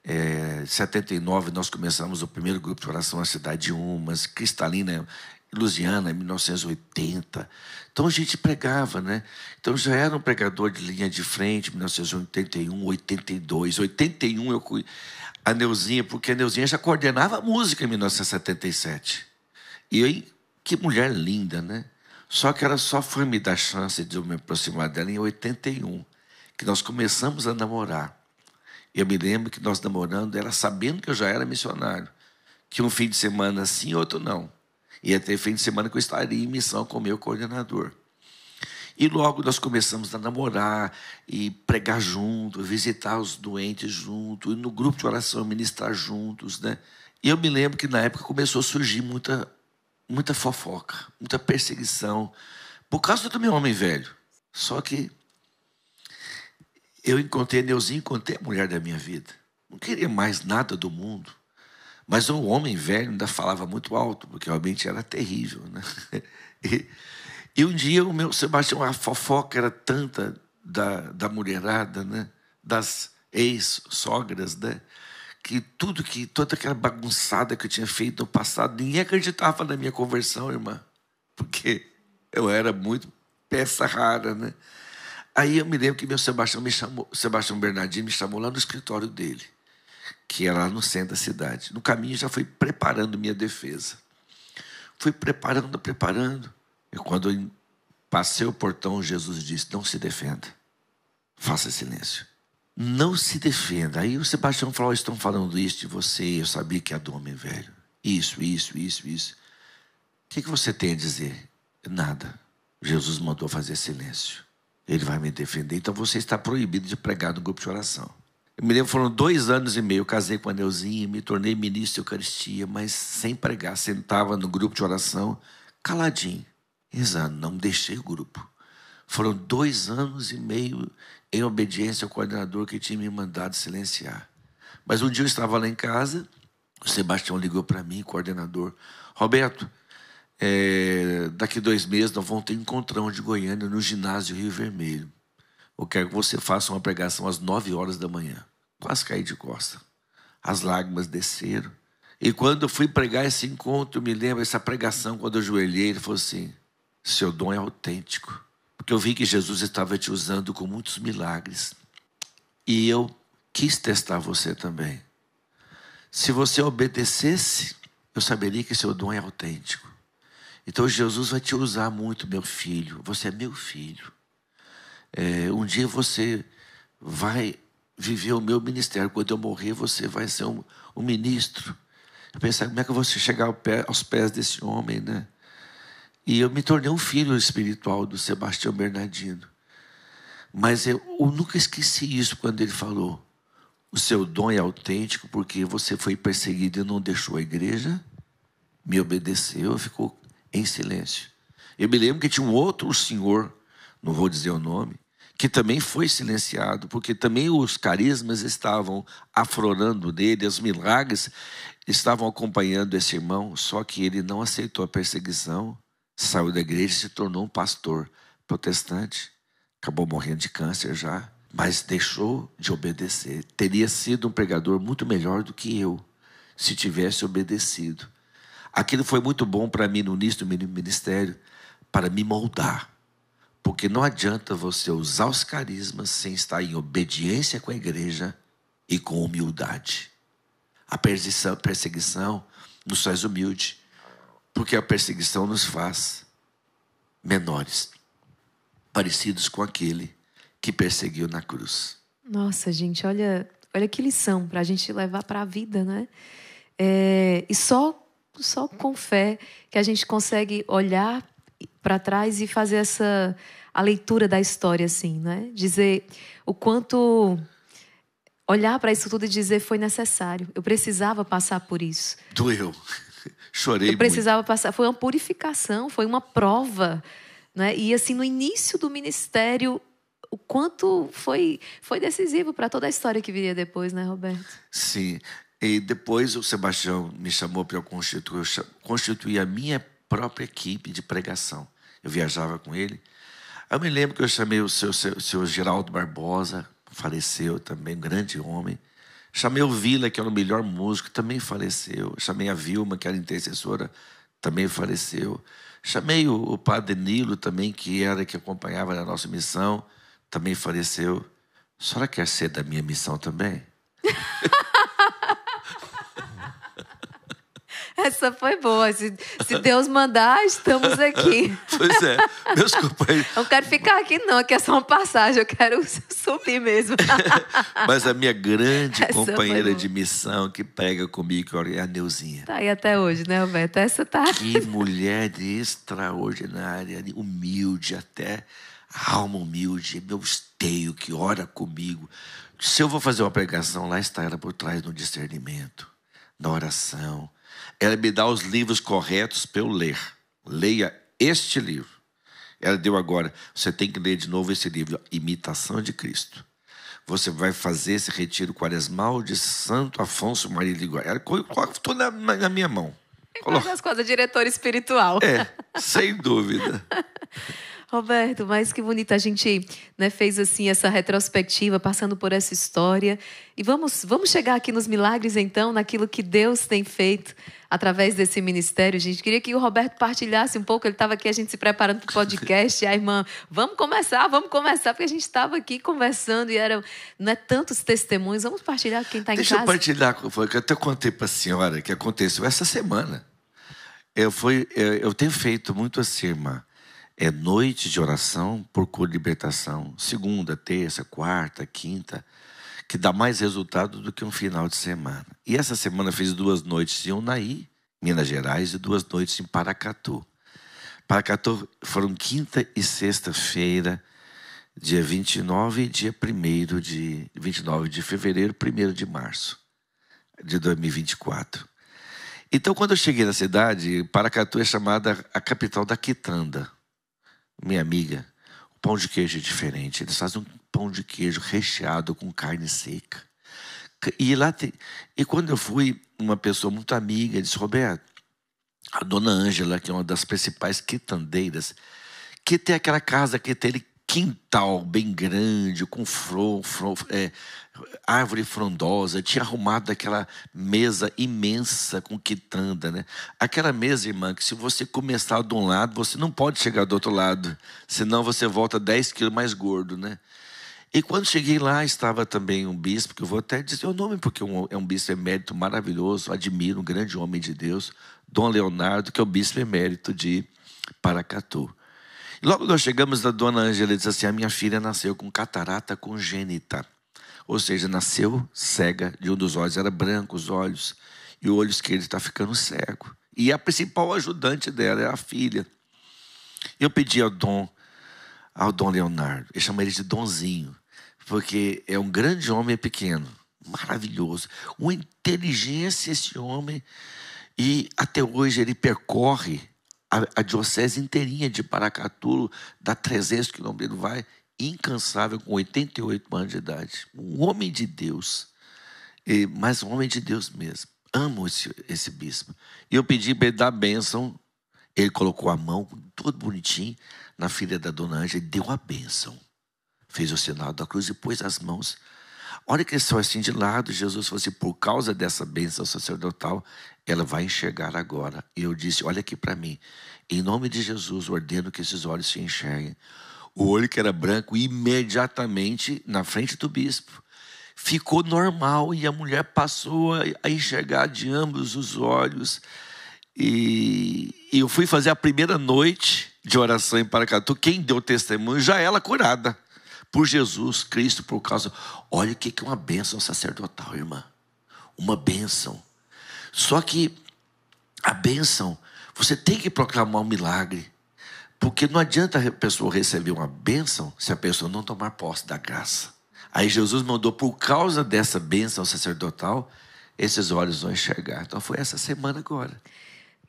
É, 79 nós começamos o primeiro grupo de oração na cidade de Umas, Cristalina Lusiana, em 1980. Então a gente pregava, né? Então já era um pregador de linha de frente, 1981, 82. 81 eu a Neuzinha, porque a Neuzinha já coordenava a música em 1977. E aí, que mulher linda, né? Só que ela só foi me dar chance de eu me aproximar dela em 81, que nós começamos a namorar. Eu me lembro que nós namorando, ela sabendo que eu já era missionário, que um fim de semana sim, outro não. Ia ter fim de semana que eu estaria em missão com o meu coordenador. E logo nós começamos a namorar e pregar junto, visitar os doentes junto, e no grupo de oração ministrar juntos, né? E eu me lembro que na época começou a surgir muita, muita fofoca, muita perseguição, por causa do meu homem velho. Só que eu encontrei a Neuzinha, encontrei a mulher da minha vida. Não queria mais nada do mundo. Mas o homem velho ainda falava muito alto, porque realmente era terrível. Né? E, e um dia o meu Sebastião, a fofoca era tanta da, da mulherada, né? das ex-sogras, né? que tudo que, toda aquela bagunçada que eu tinha feito no passado, ninguém acreditava na minha conversão, irmã, porque eu era muito peça rara, né? Aí eu me lembro que meu Sebastião me chamou, Sebastião Bernardino me chamou lá no escritório dele que era lá no centro da cidade. No caminho já fui preparando minha defesa. Fui preparando, preparando. E quando eu passei o portão, Jesus disse: Não se defenda. Faça silêncio. Não se defenda. Aí o Sebastião falou: Estão falando isso de você. Eu sabia que é do homem velho. Isso, isso, isso, isso. O que, que você tem a dizer? Nada. Jesus mandou fazer silêncio. Ele vai me defender. Então você está proibido de pregar no grupo de oração. Eu me lembro, foram dois anos e meio, casei com a Neuzinha, me tornei ministro de Eucaristia, mas sem pregar, sentava no grupo de oração, caladinho. Exato, não deixei o grupo. Foram dois anos e meio em obediência ao coordenador que tinha me mandado silenciar. Mas um dia eu estava lá em casa, o Sebastião ligou para mim, coordenador, Roberto, é, daqui dois meses nós vamos ter encontrão de Goiânia no ginásio Rio Vermelho. Eu quero que você faça uma pregação às nove horas da manhã. Quase caí de costa. As lágrimas desceram. E quando eu fui pregar esse encontro, me lembro essa pregação, quando eu ajoelhei, ele falou assim: seu dom é autêntico. Porque eu vi que Jesus estava te usando com muitos milagres. E eu quis testar você também. Se você obedecesse, eu saberia que seu dom é autêntico. Então Jesus vai te usar muito, meu filho. Você é meu filho. É, um dia você vai viver o meu ministério. Quando eu morrer, você vai ser um, um ministro. Eu pensei, como é que eu vou chegar ao pé, aos pés desse homem, né? E eu me tornei um filho espiritual do Sebastião Bernardino. Mas eu, eu nunca esqueci isso quando ele falou: o seu dom é autêntico porque você foi perseguido e não deixou a igreja, me obedeceu, ficou em silêncio. Eu me lembro que tinha um outro senhor, não vou dizer o nome, que também foi silenciado, porque também os carismas estavam aflorando nele, os milagres estavam acompanhando esse irmão, só que ele não aceitou a perseguição, saiu da igreja e se tornou um pastor protestante. Acabou morrendo de câncer já, mas deixou de obedecer. Teria sido um pregador muito melhor do que eu, se tivesse obedecido. Aquilo foi muito bom para mim no início do ministério, para me moldar porque não adianta você usar os carismas sem estar em obediência com a igreja e com humildade. A perseguição, perseguição nos faz humilde, porque a perseguição nos faz menores, parecidos com aquele que perseguiu na cruz.
Nossa, gente, olha, olha que lição para a gente levar para a vida, né? É, e só, só com fé que a gente consegue olhar para trás e fazer essa a leitura da história assim, né? Dizer o quanto olhar para isso tudo e dizer foi necessário. Eu precisava passar por isso.
Doeu. Chorei
Eu precisava muito. passar. Foi uma purificação, foi uma prova. Né? E assim, no início do ministério, o quanto foi, foi decisivo para toda a história que viria depois, né, Roberto?
Sim. E depois o Sebastião me chamou para eu constituir, constituir a minha própria equipe de pregação. Eu viajava com ele. Eu me lembro que eu chamei o seu, seu, seu Geraldo Barbosa, faleceu também, um grande homem. Chamei o Vila, que era o melhor músico, também faleceu. Chamei a Vilma, que era intercessora, também faleceu. Chamei o, o padre Nilo também, que era que acompanhava na nossa missão, também faleceu. A senhora quer ser da minha missão também?
Essa foi boa. Se, se Deus mandar, estamos aqui.
Pois é, meus companheiros.
Eu não quero ficar aqui, não, aqui é só uma passagem, eu quero subir mesmo.
Mas a minha grande Essa companheira de missão que prega comigo é a Neuzinha.
Tá aí até hoje, né, Roberto? Essa tá.
Que mulher extraordinária, humilde até alma humilde, meu esteio que ora comigo. Se eu vou fazer uma pregação, lá está ela por trás no discernimento, na oração, ela me dá os livros corretos para eu ler. Leia este livro. Ela deu agora, você tem que ler de novo esse livro, Imitação de Cristo. Você vai fazer esse retiro quaresmal de Santo Afonso Maria de Guarda. Ela colocou na, na minha mão.
Coloca as coisas, diretor espiritual.
É, sem dúvida.
Roberto, mas que bonito a gente né, fez assim essa retrospectiva, passando por essa história. E vamos, vamos chegar aqui nos milagres, então, naquilo que Deus tem feito através desse ministério. Gente, queria que o Roberto partilhasse um pouco. Ele estava aqui, a gente se preparando para o podcast. e a irmã, vamos começar, vamos começar, porque a gente estava aqui conversando e eram não é, tantos testemunhos. Vamos partilhar com quem está em casa.
Deixa eu partilhar, foi que eu até contei para a senhora que aconteceu essa semana. Eu, fui, eu, eu tenho feito muito assim, irmã é noite de oração por cura e libertação, segunda, terça, quarta, quinta, que dá mais resultado do que um final de semana. E essa semana fiz duas noites em Unaí, Minas Gerais, e duas noites em Paracatu. Paracatu foram quinta e sexta-feira, dia 29 e dia 1 de 29 de fevereiro, 1 de março de 2024. Então, quando eu cheguei na cidade, Paracatu é chamada a capital da quitanda minha amiga, o pão de queijo é diferente. Eles fazem um pão de queijo recheado com carne seca. E lá tem, e quando eu fui, uma pessoa muito amiga disse: Roberto, a dona Ângela, que é uma das principais quitandeiras, que tem aquela casa que tem quintal bem grande, com flor, flor é, árvore frondosa, tinha arrumado aquela mesa imensa com quitanda, né? Aquela mesa, irmã, que se você começar de um lado, você não pode chegar do outro lado, senão você volta 10 quilos mais gordo, né? E quando cheguei lá, estava também um bispo, que eu vou até dizer o nome, porque é um bispo emérito maravilhoso, admiro, um grande homem de Deus, Dom Leonardo, que é o bispo emérito de Paracatu. Logo nós chegamos, a dona Ângela disse assim: A minha filha nasceu com catarata congênita. Ou seja, nasceu cega, de um dos olhos era branco os olhos, e o olho esquerdo está ficando cego. E a principal ajudante dela é a filha. Eu pedi ao Dom, ao Dom Leonardo, eu chamo ele de Donzinho, porque é um grande homem pequeno, maravilhoso, uma inteligência esse homem, e até hoje ele percorre a, a diocese inteirinha de Paracatu, dá 300 quilômetros, vai incansável, com 88 anos de idade. Um homem de Deus, mas um homem de Deus mesmo. Amo esse, esse bispo. E eu pedi para ele dar a bênção. Ele colocou a mão, todo bonitinho, na filha da dona Ângela e deu a bênção. Fez o sinal da cruz e pôs as mãos. Olha que só assim de lado, Jesus falou assim, por causa dessa bênção sacerdotal, ela vai enxergar agora. E eu disse, olha aqui para mim, em nome de Jesus, ordeno que esses olhos se enxerguem. O olho que era branco, imediatamente na frente do bispo, ficou normal e a mulher passou a enxergar de ambos os olhos. E eu fui fazer a primeira noite de oração em Paracatu. Quem deu testemunho já ela curada por Jesus Cristo, por causa. Olha o que é uma bênção sacerdotal, irmã. Uma bênção. Só que a bênção, você tem que proclamar um milagre. Porque não adianta a pessoa receber uma bênção se a pessoa não tomar posse da graça. Aí Jesus mandou, por causa dessa bênção sacerdotal, esses olhos vão enxergar. Então foi essa semana agora.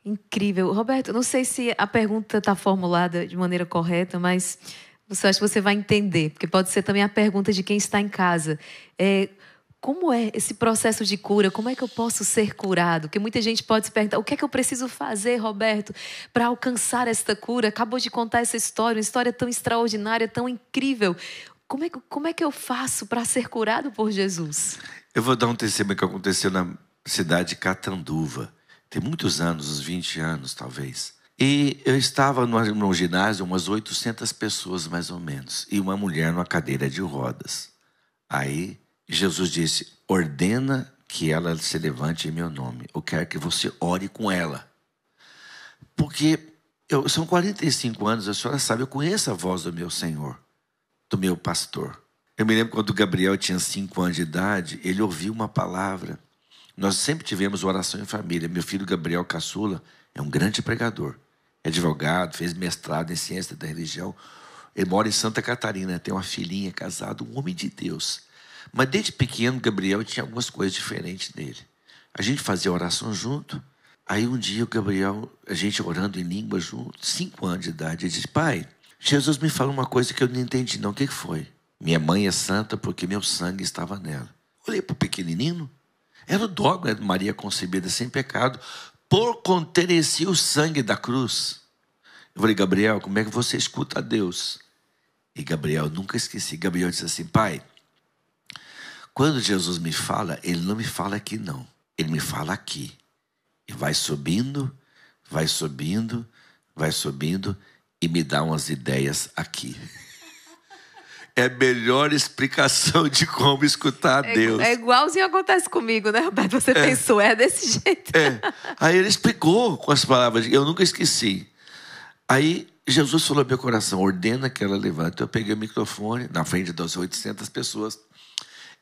Incrível. Roberto, não sei se a pergunta está formulada de maneira correta, mas você acha que você vai entender, porque pode ser também a pergunta de quem está em casa. É, como é esse processo de cura? Como é que eu posso ser curado? Porque muita gente pode se perguntar: o que é que eu preciso fazer, Roberto, para alcançar esta cura? Acabou de contar essa história, uma história tão extraordinária, tão incrível. Como é que, como é que eu faço para ser curado por Jesus?
Eu vou dar um testemunho que aconteceu na cidade de Catanduva. Tem muitos anos, uns 20 anos talvez. E eu estava num ginásio, umas 800 pessoas mais ou menos, e uma mulher numa cadeira de rodas. Aí Jesus disse: ordena que ela se levante em meu nome. Eu quero que você ore com ela. Porque eu, são 45 anos, a senhora sabe, eu conheço a voz do meu Senhor, do meu pastor. Eu me lembro quando Gabriel tinha 5 anos de idade, ele ouviu uma palavra. Nós sempre tivemos oração em família. Meu filho Gabriel Caçula é um grande pregador. É advogado, fez mestrado em ciência da religião. Ele mora em Santa Catarina, tem uma filhinha casada, um homem de Deus. Mas desde pequeno, Gabriel tinha algumas coisas diferentes dele. A gente fazia oração junto. Aí um dia o Gabriel, a gente orando em língua junto, cinco anos de idade, ele disse: Pai, Jesus me falou uma coisa que eu não entendi, não. O que foi? Minha mãe é santa porque meu sangue estava nela. Olhei para o pequenininho. Era o dogma de Maria concebida sem pecado, por conter em si o sangue da cruz. Eu falei, Gabriel, como é que você escuta a Deus? E Gabriel, nunca esqueci. Gabriel disse assim: Pai, quando Jesus me fala, ele não me fala aqui, não. Ele me fala aqui. E vai subindo, vai subindo, vai subindo e me dá umas ideias aqui. É a melhor explicação de como escutar a
é,
Deus.
É igualzinho acontece comigo, né, Roberto? Você é. pensou, é desse jeito.
É. Aí ele explicou com as palavras, eu nunca esqueci. Aí Jesus falou ao meu coração, ordena que ela levante. Eu peguei o microfone na frente das 800 pessoas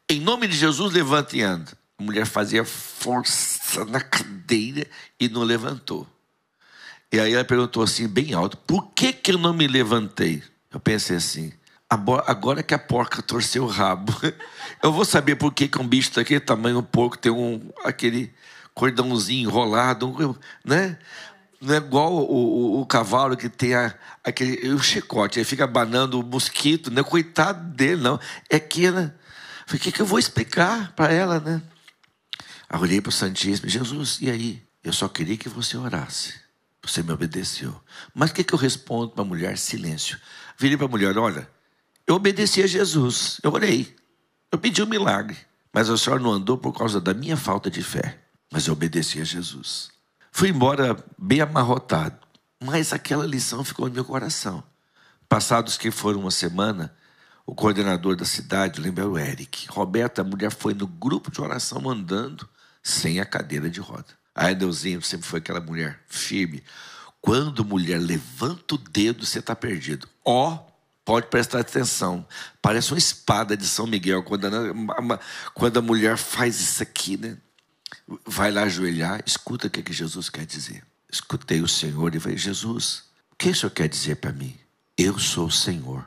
em nome de Jesus, levante e anda. A mulher fazia força na cadeira e não levantou. E aí ela perguntou assim, bem alto: por que, que eu não me levantei? Eu pensei assim: agora que a porca torceu o rabo, eu vou saber por que, que um bicho daquele tamanho, um porco, tem um, aquele cordãozinho enrolado, né? Não é igual o, o, o cavalo que tem a, aquele o chicote, aí fica abanando o mosquito, não é coitado dele, não. É que. Né? O que, que eu vou explicar para ela, né? Aí olhei para o Santíssimo, Jesus, e aí? Eu só queria que você orasse. Você me obedeceu. Mas o que, que eu respondo para a mulher? Silêncio. Virei para a mulher, olha, eu obedeci a Jesus, eu orei. Eu pedi um milagre. Mas a senhora não andou por causa da minha falta de fé. Mas eu obedeci a Jesus. Fui embora bem amarrotado. Mas aquela lição ficou no meu coração. Passados que foram uma semana, o coordenador da cidade, lembra o Eric. Roberta, a mulher foi no grupo de oração andando sem a cadeira de roda. A Edeuzinho sempre foi aquela mulher firme. Quando mulher levanta o dedo, você está perdido. Ó, oh, pode prestar atenção. Parece uma espada de São Miguel. Quando a, quando a mulher faz isso aqui, né? Vai lá ajoelhar, escuta o que, é que Jesus quer dizer. Escutei o Senhor e falei, Jesus, o que o Senhor quer dizer para mim? Eu sou o Senhor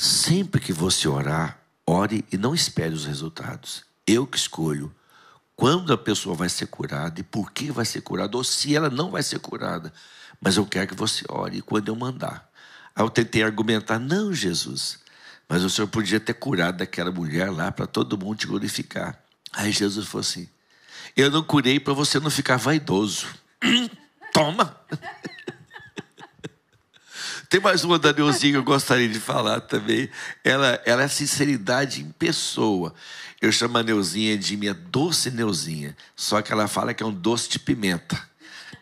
Sempre que você orar, ore e não espere os resultados. Eu que escolho quando a pessoa vai ser curada e por que vai ser curada, ou se ela não vai ser curada. Mas eu quero que você ore quando eu mandar. Aí eu tentei argumentar: não, Jesus, mas o senhor podia ter curado aquela mulher lá para todo mundo te glorificar. Aí Jesus falou assim: eu não curei para você não ficar vaidoso. Toma! Tem mais uma da Neuzinha que eu gostaria de falar também. Ela, ela é sinceridade em pessoa. Eu chamo a Neuzinha de minha doce Neuzinha. Só que ela fala que é um doce de pimenta.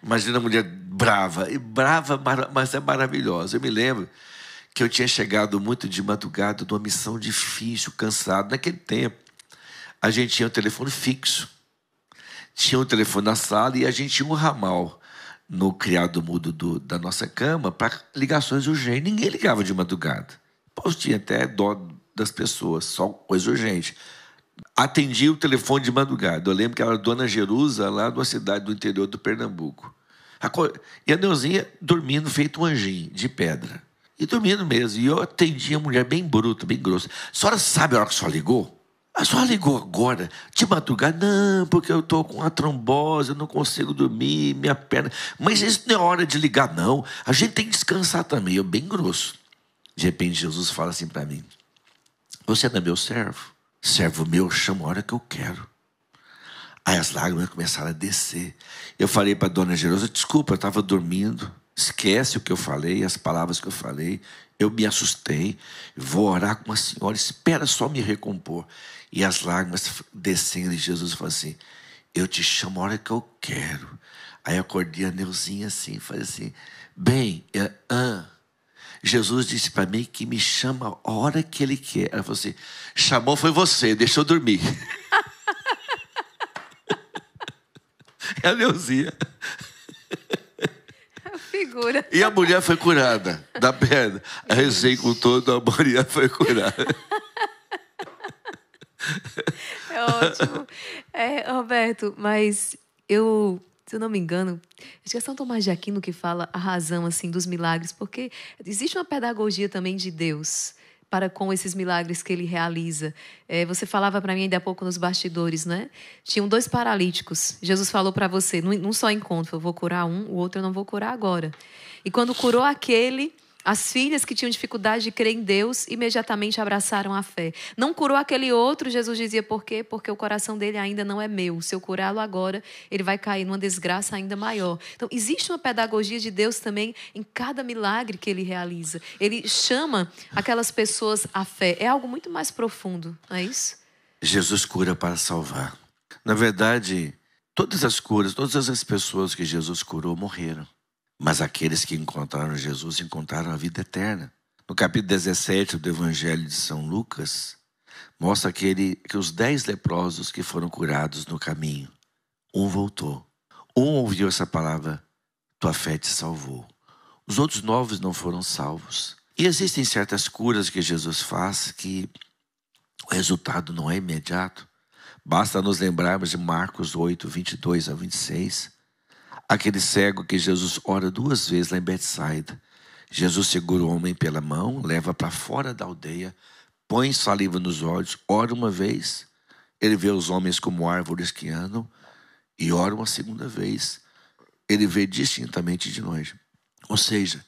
Imagina a mulher brava. E brava, mas é maravilhosa. Eu me lembro que eu tinha chegado muito de madrugada numa missão difícil, cansado. Naquele tempo, a gente tinha um telefone fixo. Tinha um telefone na sala e a gente tinha um ramal no criado mudo do, da nossa cama para ligações urgentes. Ninguém ligava de madrugada. Pô, tinha até dó das pessoas, só coisa urgente. Atendia o telefone de madrugada. Eu lembro que era a dona Jerusa, lá numa cidade do interior do Pernambuco. E a Neuzinha dormindo feito um anjinho de pedra. E dormindo mesmo. E eu atendia a mulher bem bruta, bem grossa. A senhora sabe a hora que a senhora ligou? A senhora ligou agora, de madrugada? Não, porque eu estou com uma trombose, eu não consigo dormir, minha perna. Mas isso não é hora de ligar, não. A gente tem que descansar também. Eu, bem grosso. De repente, Jesus fala assim para mim: Você não é meu servo? Servo meu, chama a hora que eu quero. Aí as lágrimas começaram a descer. Eu falei para dona Jerusa: Desculpa, eu estava dormindo. Esquece o que eu falei, as palavras que eu falei. Eu me assustei. Vou orar com a senhora. Espera só me recompor. E as lágrimas descendo, e Jesus falou assim: Eu te chamo a hora que eu quero. Aí eu acordei a Neuzinha assim, falei assim: Bem, é, ah. Jesus disse para mim que me chama a hora que Ele quer. Ela falou assim: Chamou foi você, deixou dormir. é a Neuzinha.
Figura.
E a mulher foi curada da perna. A rezei com todo, a mulher foi curada.
É ótimo. É, Roberto, mas eu, se eu não me engano, acho que é São Tomás de Aquino que fala a razão assim dos milagres, porque existe uma pedagogia também de Deus para com esses milagres que ele realiza. É, você falava para mim ainda há pouco nos bastidores, né? Tinham dois paralíticos. Jesus falou para você, num, num só encontro, eu vou curar um, o outro eu não vou curar agora. E quando curou aquele, as filhas que tinham dificuldade de crer em Deus imediatamente abraçaram a fé. Não curou aquele outro, Jesus dizia por quê? Porque o coração dele ainda não é meu. Se eu curá-lo agora, ele vai cair numa desgraça ainda maior. Então, existe uma pedagogia de Deus também em cada milagre que ele realiza. Ele chama aquelas pessoas à fé. É algo muito mais profundo, não é isso?
Jesus cura para salvar. Na verdade, todas as curas, todas as pessoas que Jesus curou morreram. Mas aqueles que encontraram Jesus encontraram a vida eterna. No capítulo 17 do Evangelho de São Lucas, mostra que, ele, que os dez leprosos que foram curados no caminho, um voltou. Um ouviu essa palavra, tua fé te salvou. Os outros nove não foram salvos. E existem certas curas que Jesus faz que o resultado não é imediato. Basta nos lembrarmos de Marcos 8, 22 a 26 aquele cego que Jesus ora duas vezes lá em Betsaida. Jesus segura o homem pela mão, leva para fora da aldeia, põe saliva nos olhos, ora uma vez, ele vê os homens como árvores que andam, e ora uma segunda vez, ele vê distintamente de longe. Ou seja,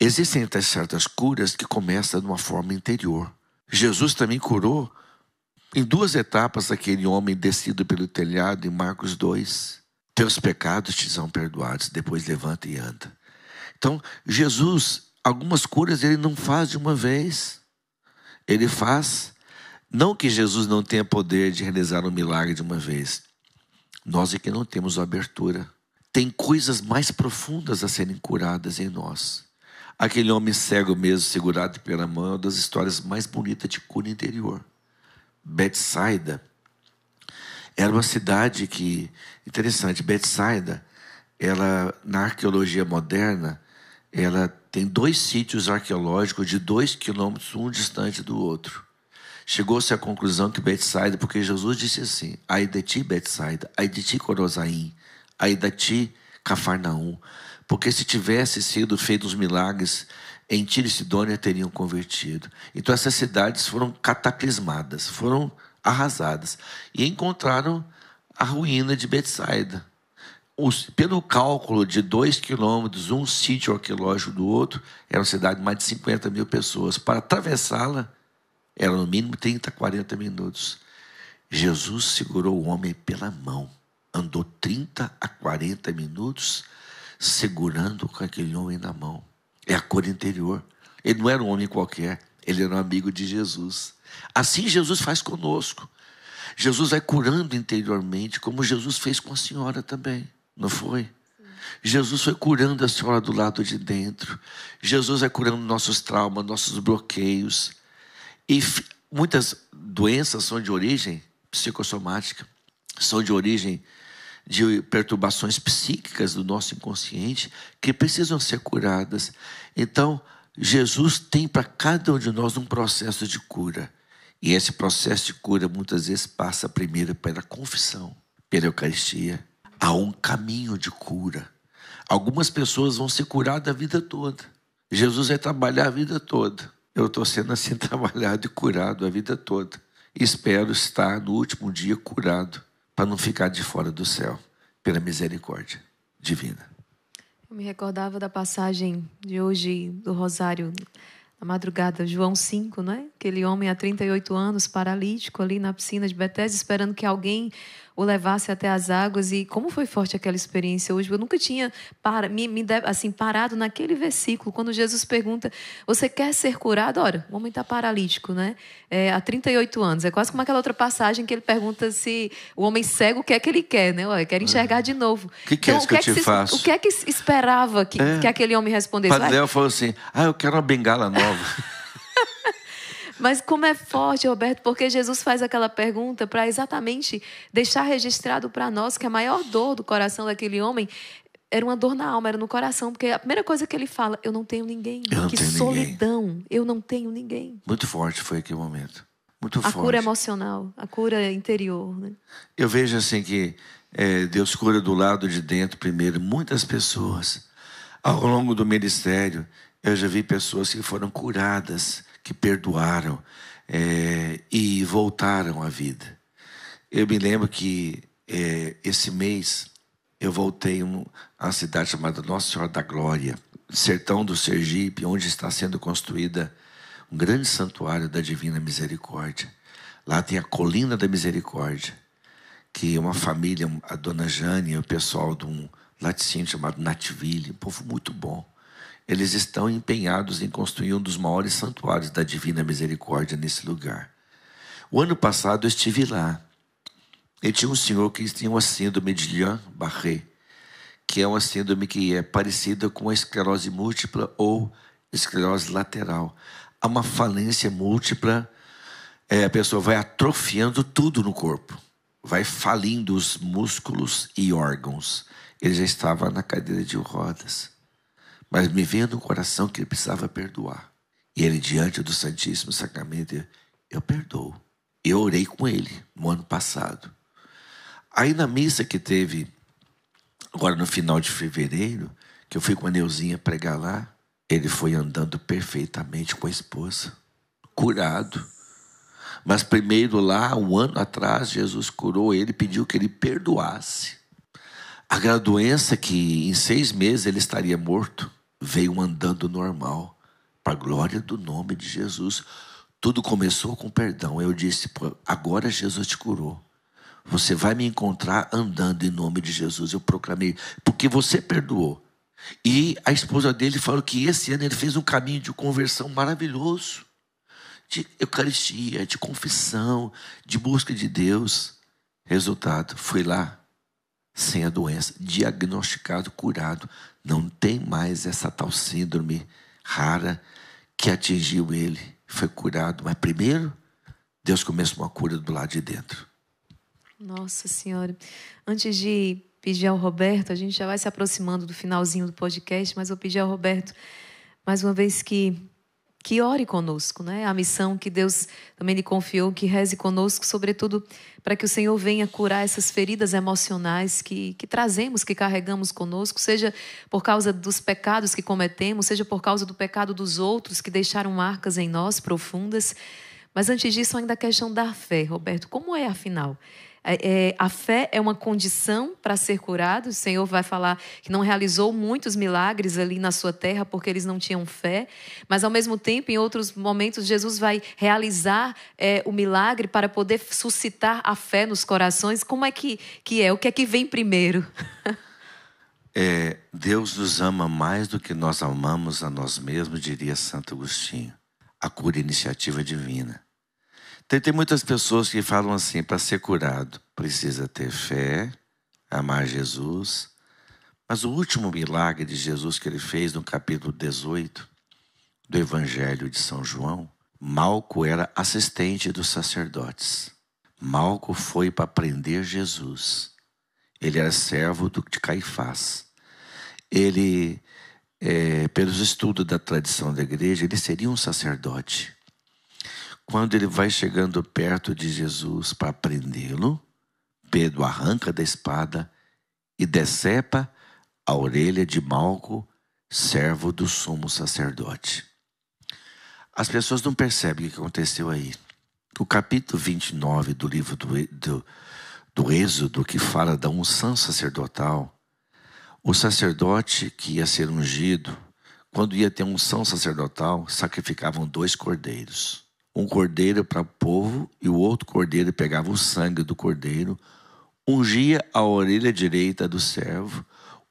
existem certas curas que começam de uma forma interior. Jesus também curou em duas etapas aquele homem descido pelo telhado em Marcos 2. Teus pecados te são perdoados, depois levanta e anda. Então, Jesus, algumas curas ele não faz de uma vez. Ele faz, não que Jesus não tenha poder de realizar um milagre de uma vez. Nós é que não temos abertura. Tem coisas mais profundas a serem curadas em nós. Aquele homem cego mesmo, segurado pela mão, é uma das histórias mais bonitas de cura interior. Betsaida era uma cidade que, interessante, Betsaida, ela, na arqueologia moderna, ela tem dois sítios arqueológicos de dois quilômetros um distante do outro. Chegou-se à conclusão que Betsaida, porque Jesus disse assim, ai de ti Betsaida, ai de ti Corosaim, ai de ti Cafarnaum, porque se tivesse sido feitos milagres em Tiro e Sidônia teriam convertido. Então essas cidades foram cataclismadas, foram arrasadas. E encontraram a ruína de Betsaida. Os, pelo cálculo de dois quilômetros, um sítio arqueológico do outro, era uma cidade de mais de 50 mil pessoas. Para atravessá-la, era no mínimo 30, 40 minutos. Jesus segurou o homem pela mão, andou 30 a 40 minutos, segurando com aquele homem na mão. É a cor interior. Ele não era um homem qualquer, ele era um amigo de Jesus. Assim Jesus faz conosco. Jesus vai curando interiormente, como Jesus fez com a senhora também, não foi? Jesus foi curando a senhora do lado de dentro. Jesus vai curando nossos traumas, nossos bloqueios. E muitas doenças são de origem psicossomática, são de origem de perturbações psíquicas do nosso inconsciente que precisam ser curadas. Então, Jesus tem para cada um de nós um processo de cura. E esse processo de cura muitas vezes passa primeiro pela confissão, pela Eucaristia. Há um caminho de cura. Algumas pessoas vão ser curadas a vida toda. Jesus vai trabalhar a vida toda. Eu estou sendo assim trabalhado e curado a vida toda. Espero estar no último dia curado para não ficar de fora do céu, pela misericórdia divina.
Eu me recordava da passagem de hoje do Rosário, na madrugada, João 5, né? Aquele homem há 38 anos, paralítico, ali na piscina de Betesda, esperando que alguém o levasse até as águas. E como foi forte aquela experiência hoje. Eu nunca tinha para, me, me assim, parado naquele versículo, quando Jesus pergunta: Você quer ser curado? Ora, o homem está paralítico, né? É, há 38 anos. É quase como aquela outra passagem que ele pergunta se o homem cego quer que ele quer, né? Olha, quer enxergar de novo.
O que, que é então, é isso que, que eu te
se,
faço?
O que é que esperava que, é. que aquele homem respondesse?
Padre falou assim: Ah, eu quero uma bengala nova.
Mas como é forte, Roberto, porque Jesus faz aquela pergunta para exatamente deixar registrado para nós que a maior dor do coração daquele homem era uma dor na alma, era no coração, porque a primeira coisa que ele fala, eu não tenho ninguém.
Não
que
tenho
solidão,
ninguém.
eu não tenho ninguém.
Muito forte foi aquele momento. Muito
a
forte.
cura emocional, a cura interior. Né?
Eu vejo assim que é, Deus cura do lado de dentro primeiro muitas pessoas. Ao longo do ministério, eu já vi pessoas que foram curadas que perdoaram é, e voltaram à vida. Eu me lembro que é, esse mês eu voltei a uma cidade chamada Nossa Senhora da Glória, sertão do Sergipe, onde está sendo construída um grande santuário da Divina Misericórdia. Lá tem a Colina da Misericórdia, que uma família, a dona Jane o pessoal de um laticínio chamado Nativille, um povo muito bom eles estão empenhados em construir um dos maiores santuários da Divina Misericórdia nesse lugar. O ano passado eu estive lá. E tinha um senhor que tinha uma síndrome de Guillain-Barré, que é uma síndrome que é parecida com a esclerose múltipla ou esclerose lateral. Há uma falência múltipla, é, a pessoa vai atrofiando tudo no corpo, vai falindo os músculos e órgãos. Ele já estava na cadeira de rodas. Mas me veio no coração que ele precisava perdoar. E ele, diante do Santíssimo Sacramento, eu perdoo. Eu orei com ele no ano passado. Aí na missa que teve, agora no final de fevereiro, que eu fui com a Neuzinha pregar lá, ele foi andando perfeitamente com a esposa, curado. Mas primeiro lá, um ano atrás, Jesus curou ele, pediu que ele perdoasse. A doença que em seis meses ele estaria morto veio andando normal, para a glória do nome de Jesus. Tudo começou com perdão. Eu disse: agora Jesus te curou. Você vai me encontrar andando em nome de Jesus. Eu proclamei, porque você perdoou. E a esposa dele falou que esse ano ele fez um caminho de conversão maravilhoso de Eucaristia, de confissão, de busca de Deus. Resultado, foi lá sem a doença, diagnosticado, curado. Não tem mais essa tal síndrome rara que atingiu ele. Foi curado. Mas primeiro, Deus começou uma cura do lado de dentro.
Nossa Senhora. Antes de pedir ao Roberto, a gente já vai se aproximando do finalzinho do podcast, mas vou pedir ao Roberto, mais uma vez, que que ore conosco, né? A missão que Deus também lhe confiou, que reze conosco, sobretudo para que o Senhor venha curar essas feridas emocionais que, que trazemos, que carregamos conosco, seja por causa dos pecados que cometemos, seja por causa do pecado dos outros que deixaram marcas em nós profundas. Mas antes disso, ainda a questão da fé, Roberto. Como é, afinal? É, é, a fé é uma condição para ser curado. O Senhor vai falar que não realizou muitos milagres ali na sua terra porque eles não tinham fé, mas ao mesmo tempo, em outros momentos, Jesus vai realizar é, o milagre para poder suscitar a fé nos corações. Como é que, que é? O que é que vem primeiro?
É, Deus nos ama mais do que nós amamos a nós mesmos, diria Santo Agostinho. A cura é iniciativa divina. Tem, tem muitas pessoas que falam assim: para ser curado, precisa ter fé, amar Jesus. Mas o último milagre de Jesus que ele fez no capítulo 18 do Evangelho de São João, Malco era assistente dos sacerdotes. Malco foi para prender Jesus. Ele era servo de Caifás. Ele, é, pelos estudos da tradição da igreja, ele seria um sacerdote. Quando ele vai chegando perto de Jesus para prendê-lo, Pedro arranca da espada e decepa a orelha de Malco, servo do sumo sacerdote. As pessoas não percebem o que aconteceu aí. O capítulo 29 do livro do, do, do Êxodo, que fala da unção sacerdotal, o sacerdote que ia ser ungido, quando ia ter unção sacerdotal, sacrificavam dois cordeiros. Um cordeiro para o povo e o outro cordeiro pegava o sangue do cordeiro, ungia a orelha direita do servo,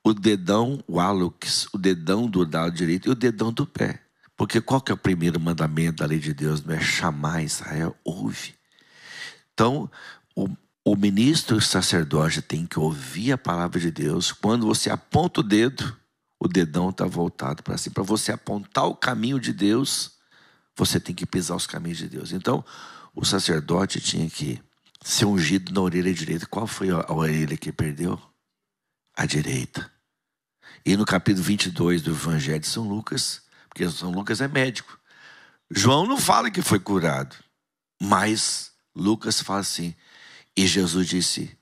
o dedão, o alux, o dedão do lado direito e o dedão do pé. Porque qual que é o primeiro mandamento da lei de Deus? Não é chamar Israel, ouve. Então, o, o ministro o sacerdote tem que ouvir a palavra de Deus. Quando você aponta o dedo, o dedão está voltado para cima. Para você apontar o caminho de Deus, você tem que pisar os caminhos de Deus. Então, o sacerdote tinha que ser ungido na orelha direita. Qual foi a orelha que perdeu? A direita. E no capítulo 22 do Evangelho de São Lucas, porque São Lucas é médico. João não fala que foi curado, mas Lucas fala assim. E Jesus disse: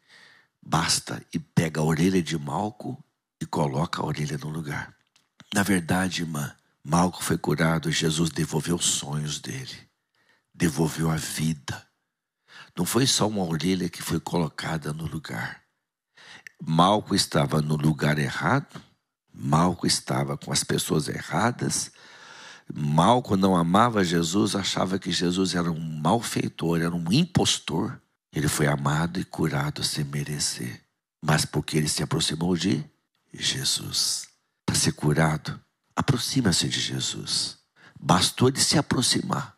basta e pega a orelha de Malco e coloca a orelha no lugar. Na verdade, irmã, Malco foi curado, Jesus devolveu os sonhos dele, devolveu a vida. Não foi só uma orelha que foi colocada no lugar. Malco estava no lugar errado, Malco estava com as pessoas erradas. Malco não amava Jesus, achava que Jesus era um malfeitor, era um impostor. Ele foi amado e curado sem merecer. Mas porque ele se aproximou de Jesus. Para ser curado, aproxima-se de Jesus. Bastou de se aproximar.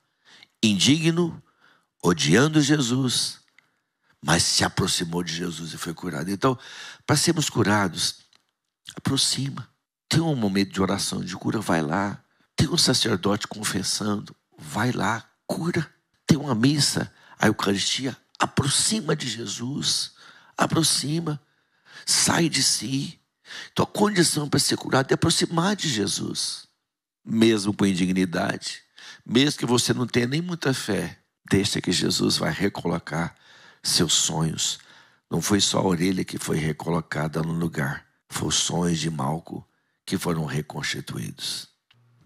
Indigno, odiando Jesus, mas se aproximou de Jesus e foi curado. Então, para sermos curados, aproxima. Tem um momento de oração de cura, vai lá. Tem um sacerdote confessando, vai lá, cura. Tem uma missa, a Eucaristia, aproxima de Jesus, aproxima, sai de si. Então a condição para ser curado é aproximar de Jesus, mesmo com indignidade, mesmo que você não tenha nem muita fé, deixa que Jesus vai recolocar seus sonhos. Não foi só a orelha que foi recolocada no lugar, foram os sonhos de Malco que foram reconstituídos.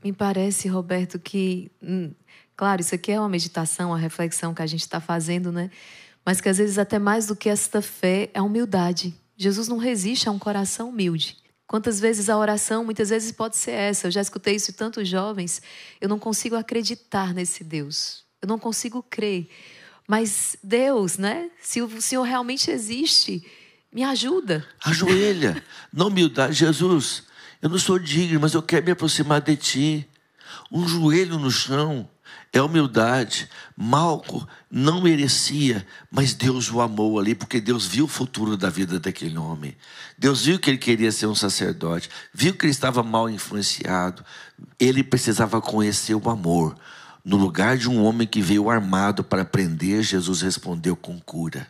Me parece, Roberto, que, hum, claro, isso aqui é uma meditação, uma reflexão que a gente está fazendo, né? Mas que às vezes, até mais do que esta fé, é a humildade. Jesus não resiste a um coração humilde. Quantas vezes a oração, muitas vezes pode ser essa. Eu já escutei isso de tantos jovens. Eu não consigo acreditar nesse Deus. Eu não consigo crer. Mas Deus, né? Se o Senhor realmente existe, me ajuda.
Ajoelha. Na humildade, Jesus, eu não sou digno, mas eu quero me aproximar de ti. Um joelho no chão é humildade. Malco não merecia, mas Deus o amou ali, porque Deus viu o futuro da vida daquele homem. Deus viu que ele queria ser um sacerdote, viu que ele estava mal influenciado. Ele precisava conhecer o amor. No lugar de um homem que veio armado para prender, Jesus respondeu com cura.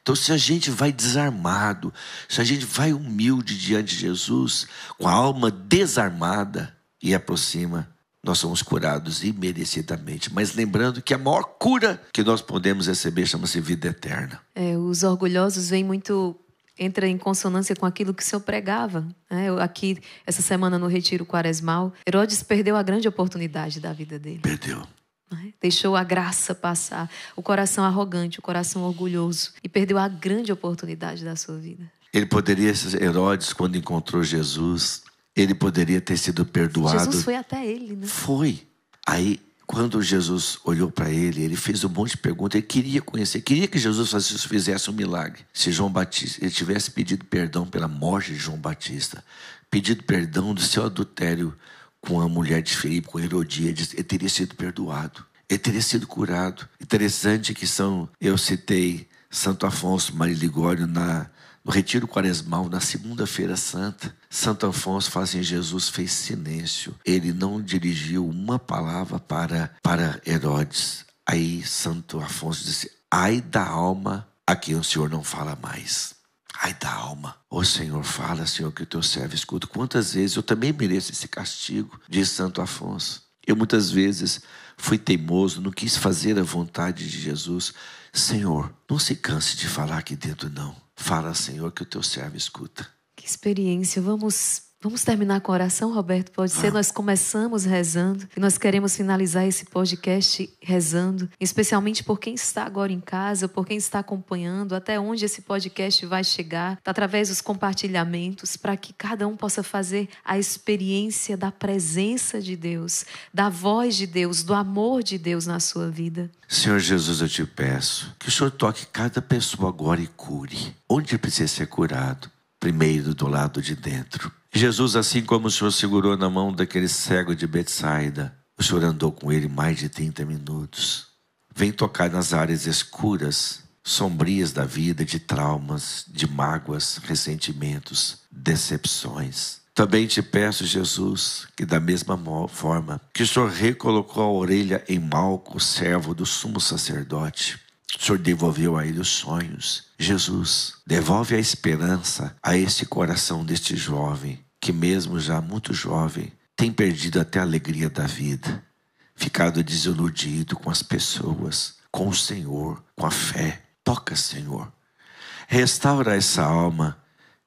Então, se a gente vai desarmado, se a gente vai humilde diante de Jesus, com a alma desarmada e aproxima, nós somos curados imerecidamente. Mas lembrando que a maior cura que nós podemos receber chama-se vida eterna.
É, os orgulhosos vêm muito entra em consonância com aquilo que o Senhor pregava. Né? Aqui, essa semana no Retiro Quaresmal, Herodes perdeu a grande oportunidade da vida dele.
Perdeu.
Né? Deixou a graça passar, o coração arrogante, o coração orgulhoso, e perdeu a grande oportunidade da sua vida.
Ele poderia, Herodes, quando encontrou Jesus, ele poderia ter sido perdoado.
Jesus foi até ele, né?
Foi. Aí, quando Jesus olhou para ele, ele fez um monte de perguntas. Ele queria conhecer, queria que Jesus fizesse um milagre. Se João Batista ele tivesse pedido perdão pela morte de João Batista, pedido perdão do seu adultério com a mulher de Felipe, com Herodíades, ele teria sido perdoado. Ele teria sido curado. Interessante que são, eu citei Santo Afonso Maria Ligório na, no Retiro Quaresmal, na Segunda-feira Santa. Santo Afonso fala Jesus fez silêncio. Ele não dirigiu uma palavra para, para Herodes. Aí Santo Afonso disse: Ai da alma a quem o Senhor não fala mais. Ai da alma. Ô Senhor, fala, Senhor, que o teu servo escuta. Quantas vezes eu também mereço esse castigo, diz Santo Afonso. Eu muitas vezes fui teimoso, não quis fazer a vontade de Jesus. Senhor, não se canse de falar aqui dentro, não. Fala, Senhor, que o teu servo escuta.
Que experiência. Vamos Vamos terminar com a oração, Roberto? Pode ser? Nós começamos rezando e nós queremos finalizar esse podcast rezando, especialmente por quem está agora em casa, por quem está acompanhando, até onde esse podcast vai chegar, através dos compartilhamentos, para que cada um possa fazer a experiência da presença de Deus, da voz de Deus, do amor de Deus na sua vida.
Senhor Jesus, eu te peço que o Senhor toque cada pessoa agora e cure. Onde precisa ser curado? Primeiro do lado de dentro. Jesus, assim como o Senhor segurou na mão daquele cego de Betsaida, o Senhor andou com ele mais de 30 minutos. Vem tocar nas áreas escuras, sombrias da vida, de traumas, de mágoas, ressentimentos, decepções. Também te peço, Jesus, que da mesma forma que o Senhor recolocou a orelha em Malco, servo do sumo sacerdote, o Senhor devolveu a ele os sonhos. Jesus, devolve a esperança a este coração deste jovem, que mesmo já muito jovem, tem perdido até a alegria da vida, ficado desiludido com as pessoas, com o Senhor, com a fé. Toca, Senhor. Restaura essa alma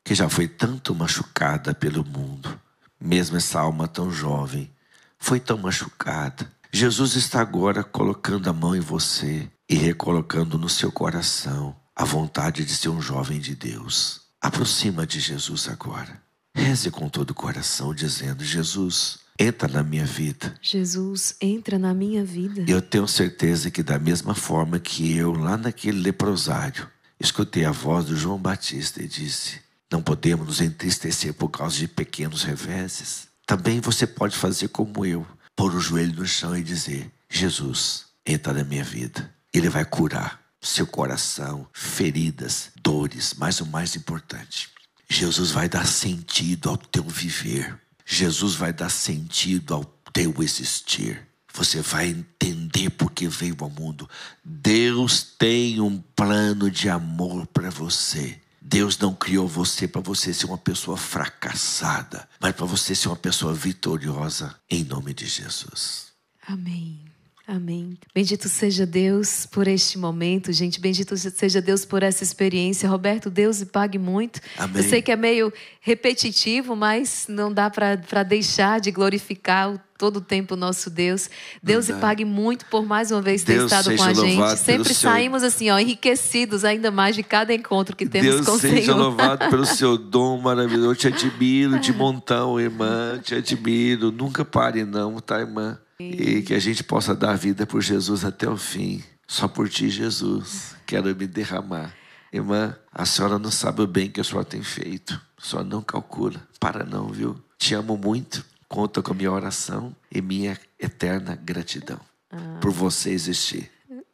que já foi tanto machucada pelo mundo. Mesmo essa alma tão jovem foi tão machucada. Jesus está agora colocando a mão em você e recolocando no seu coração a vontade de ser um jovem de Deus. Aproxima de Jesus agora. Reze com todo o coração, dizendo: Jesus, entra na minha vida.
Jesus, entra na minha vida.
Eu tenho certeza que, da mesma forma que eu, lá naquele leprosário, escutei a voz do João Batista e disse: Não podemos nos entristecer por causa de pequenos reveses. Também você pode fazer como eu, pôr o joelho no chão e dizer: Jesus, entra na minha vida. Ele vai curar seu coração, feridas, dores, mas o mais importante, Jesus vai dar sentido ao teu viver. Jesus vai dar sentido ao teu existir. Você vai entender por que veio ao mundo. Deus tem um plano de amor para você. Deus não criou você para você ser uma pessoa fracassada, mas para você ser uma pessoa vitoriosa em nome de Jesus.
Amém. Amém. Bendito seja Deus por este momento, gente. Bendito seja Deus por essa experiência. Roberto, Deus e pague muito.
Amém.
Eu sei que é meio repetitivo, mas não dá para deixar de glorificar todo o tempo nosso Deus. Deus e pague muito por mais uma vez ter
Deus
estado com a gente. Sempre
seu...
saímos assim, ó, enriquecidos ainda mais de cada encontro que temos
Deus
com o
Senhor.
Deus seja
louvado pelo seu dom maravilhoso. Eu te admiro de montão, irmã. Te admiro. Nunca pare não, tá, irmã? E que a gente possa dar vida por Jesus até o fim. Só por ti, Jesus. Quero me derramar. Irmã, a senhora não sabe o bem que a senhora tem feito. A senhora não calcula. Para não, viu? Te amo muito. Conta com a minha oração e minha eterna gratidão ah. por você existir.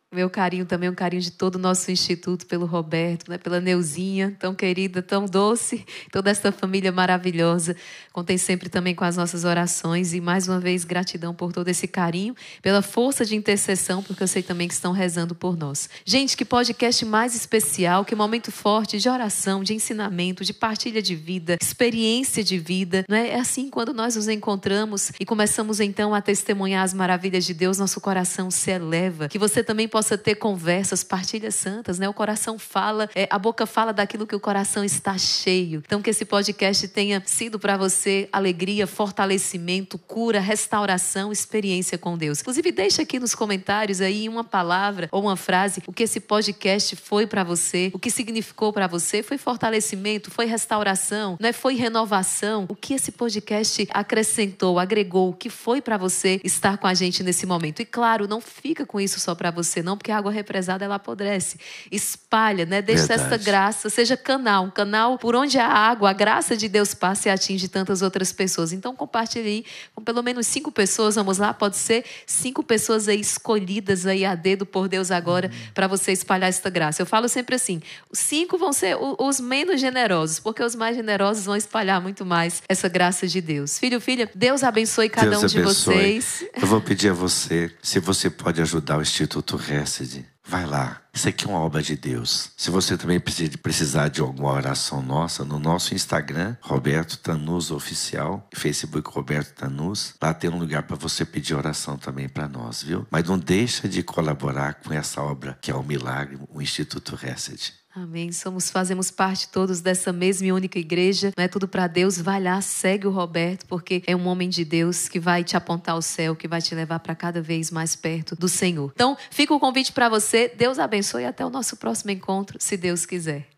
Meu carinho também, um carinho de todo o nosso instituto, pelo Roberto, né, pela Neuzinha, tão querida, tão doce, toda essa família maravilhosa. Contei sempre também com as nossas orações e mais uma vez gratidão por todo esse carinho, pela força de intercessão, porque eu sei também que estão rezando por nós. Gente, que podcast mais especial, que momento forte de oração, de ensinamento, de partilha de vida, experiência de vida. Não é? é assim quando nós nos encontramos e começamos então a testemunhar as maravilhas de Deus, nosso coração se eleva. Que você também possa ter conversas, partilhas santas, né? O coração fala, é, a boca fala daquilo que o coração está cheio. Então que esse podcast tenha sido para você alegria, fortalecimento, cura, restauração, experiência com Deus. Inclusive deixa aqui nos comentários aí uma palavra ou uma frase o que esse podcast foi para você, o que significou para você, foi fortalecimento, foi restauração, não é? Foi renovação. O que esse podcast acrescentou, agregou, o que foi para você estar com a gente nesse momento? E claro, não fica com isso só para você não, porque a água represada ela apodrece. Espalha, né? Deixa Verdade. essa graça, seja canal, um canal por onde a água, a graça de Deus passa e atinge tantas outras pessoas. Então compartilhe aí com pelo menos cinco pessoas, vamos lá, pode ser cinco pessoas aí escolhidas aí a dedo por Deus agora uhum. para você espalhar esta graça. Eu falo sempre assim, os cinco vão ser os menos generosos, porque os mais generosos vão espalhar muito mais essa graça de Deus. Filho, filha, Deus abençoe cada
Deus
um de
abençoe.
vocês.
Eu vou pedir a você, se você pode ajudar o Instituto Ré Hesed, vai lá, Isso aqui é uma obra de Deus. Se você também precisar de alguma oração nossa, no nosso Instagram, Roberto Tanus Oficial, Facebook Roberto Tanus, lá tem um lugar para você pedir oração também para nós, viu? Mas não deixa de colaborar com essa obra que é o Milagre, o Instituto Reset.
Amém. Somos, fazemos parte todos dessa mesma e única igreja. Não é tudo para Deus. Vai lá, segue o Roberto, porque é um homem de Deus que vai te apontar ao céu, que vai te levar para cada vez mais perto do Senhor. Então, fica o convite para você. Deus abençoe e até o nosso próximo encontro, se Deus quiser.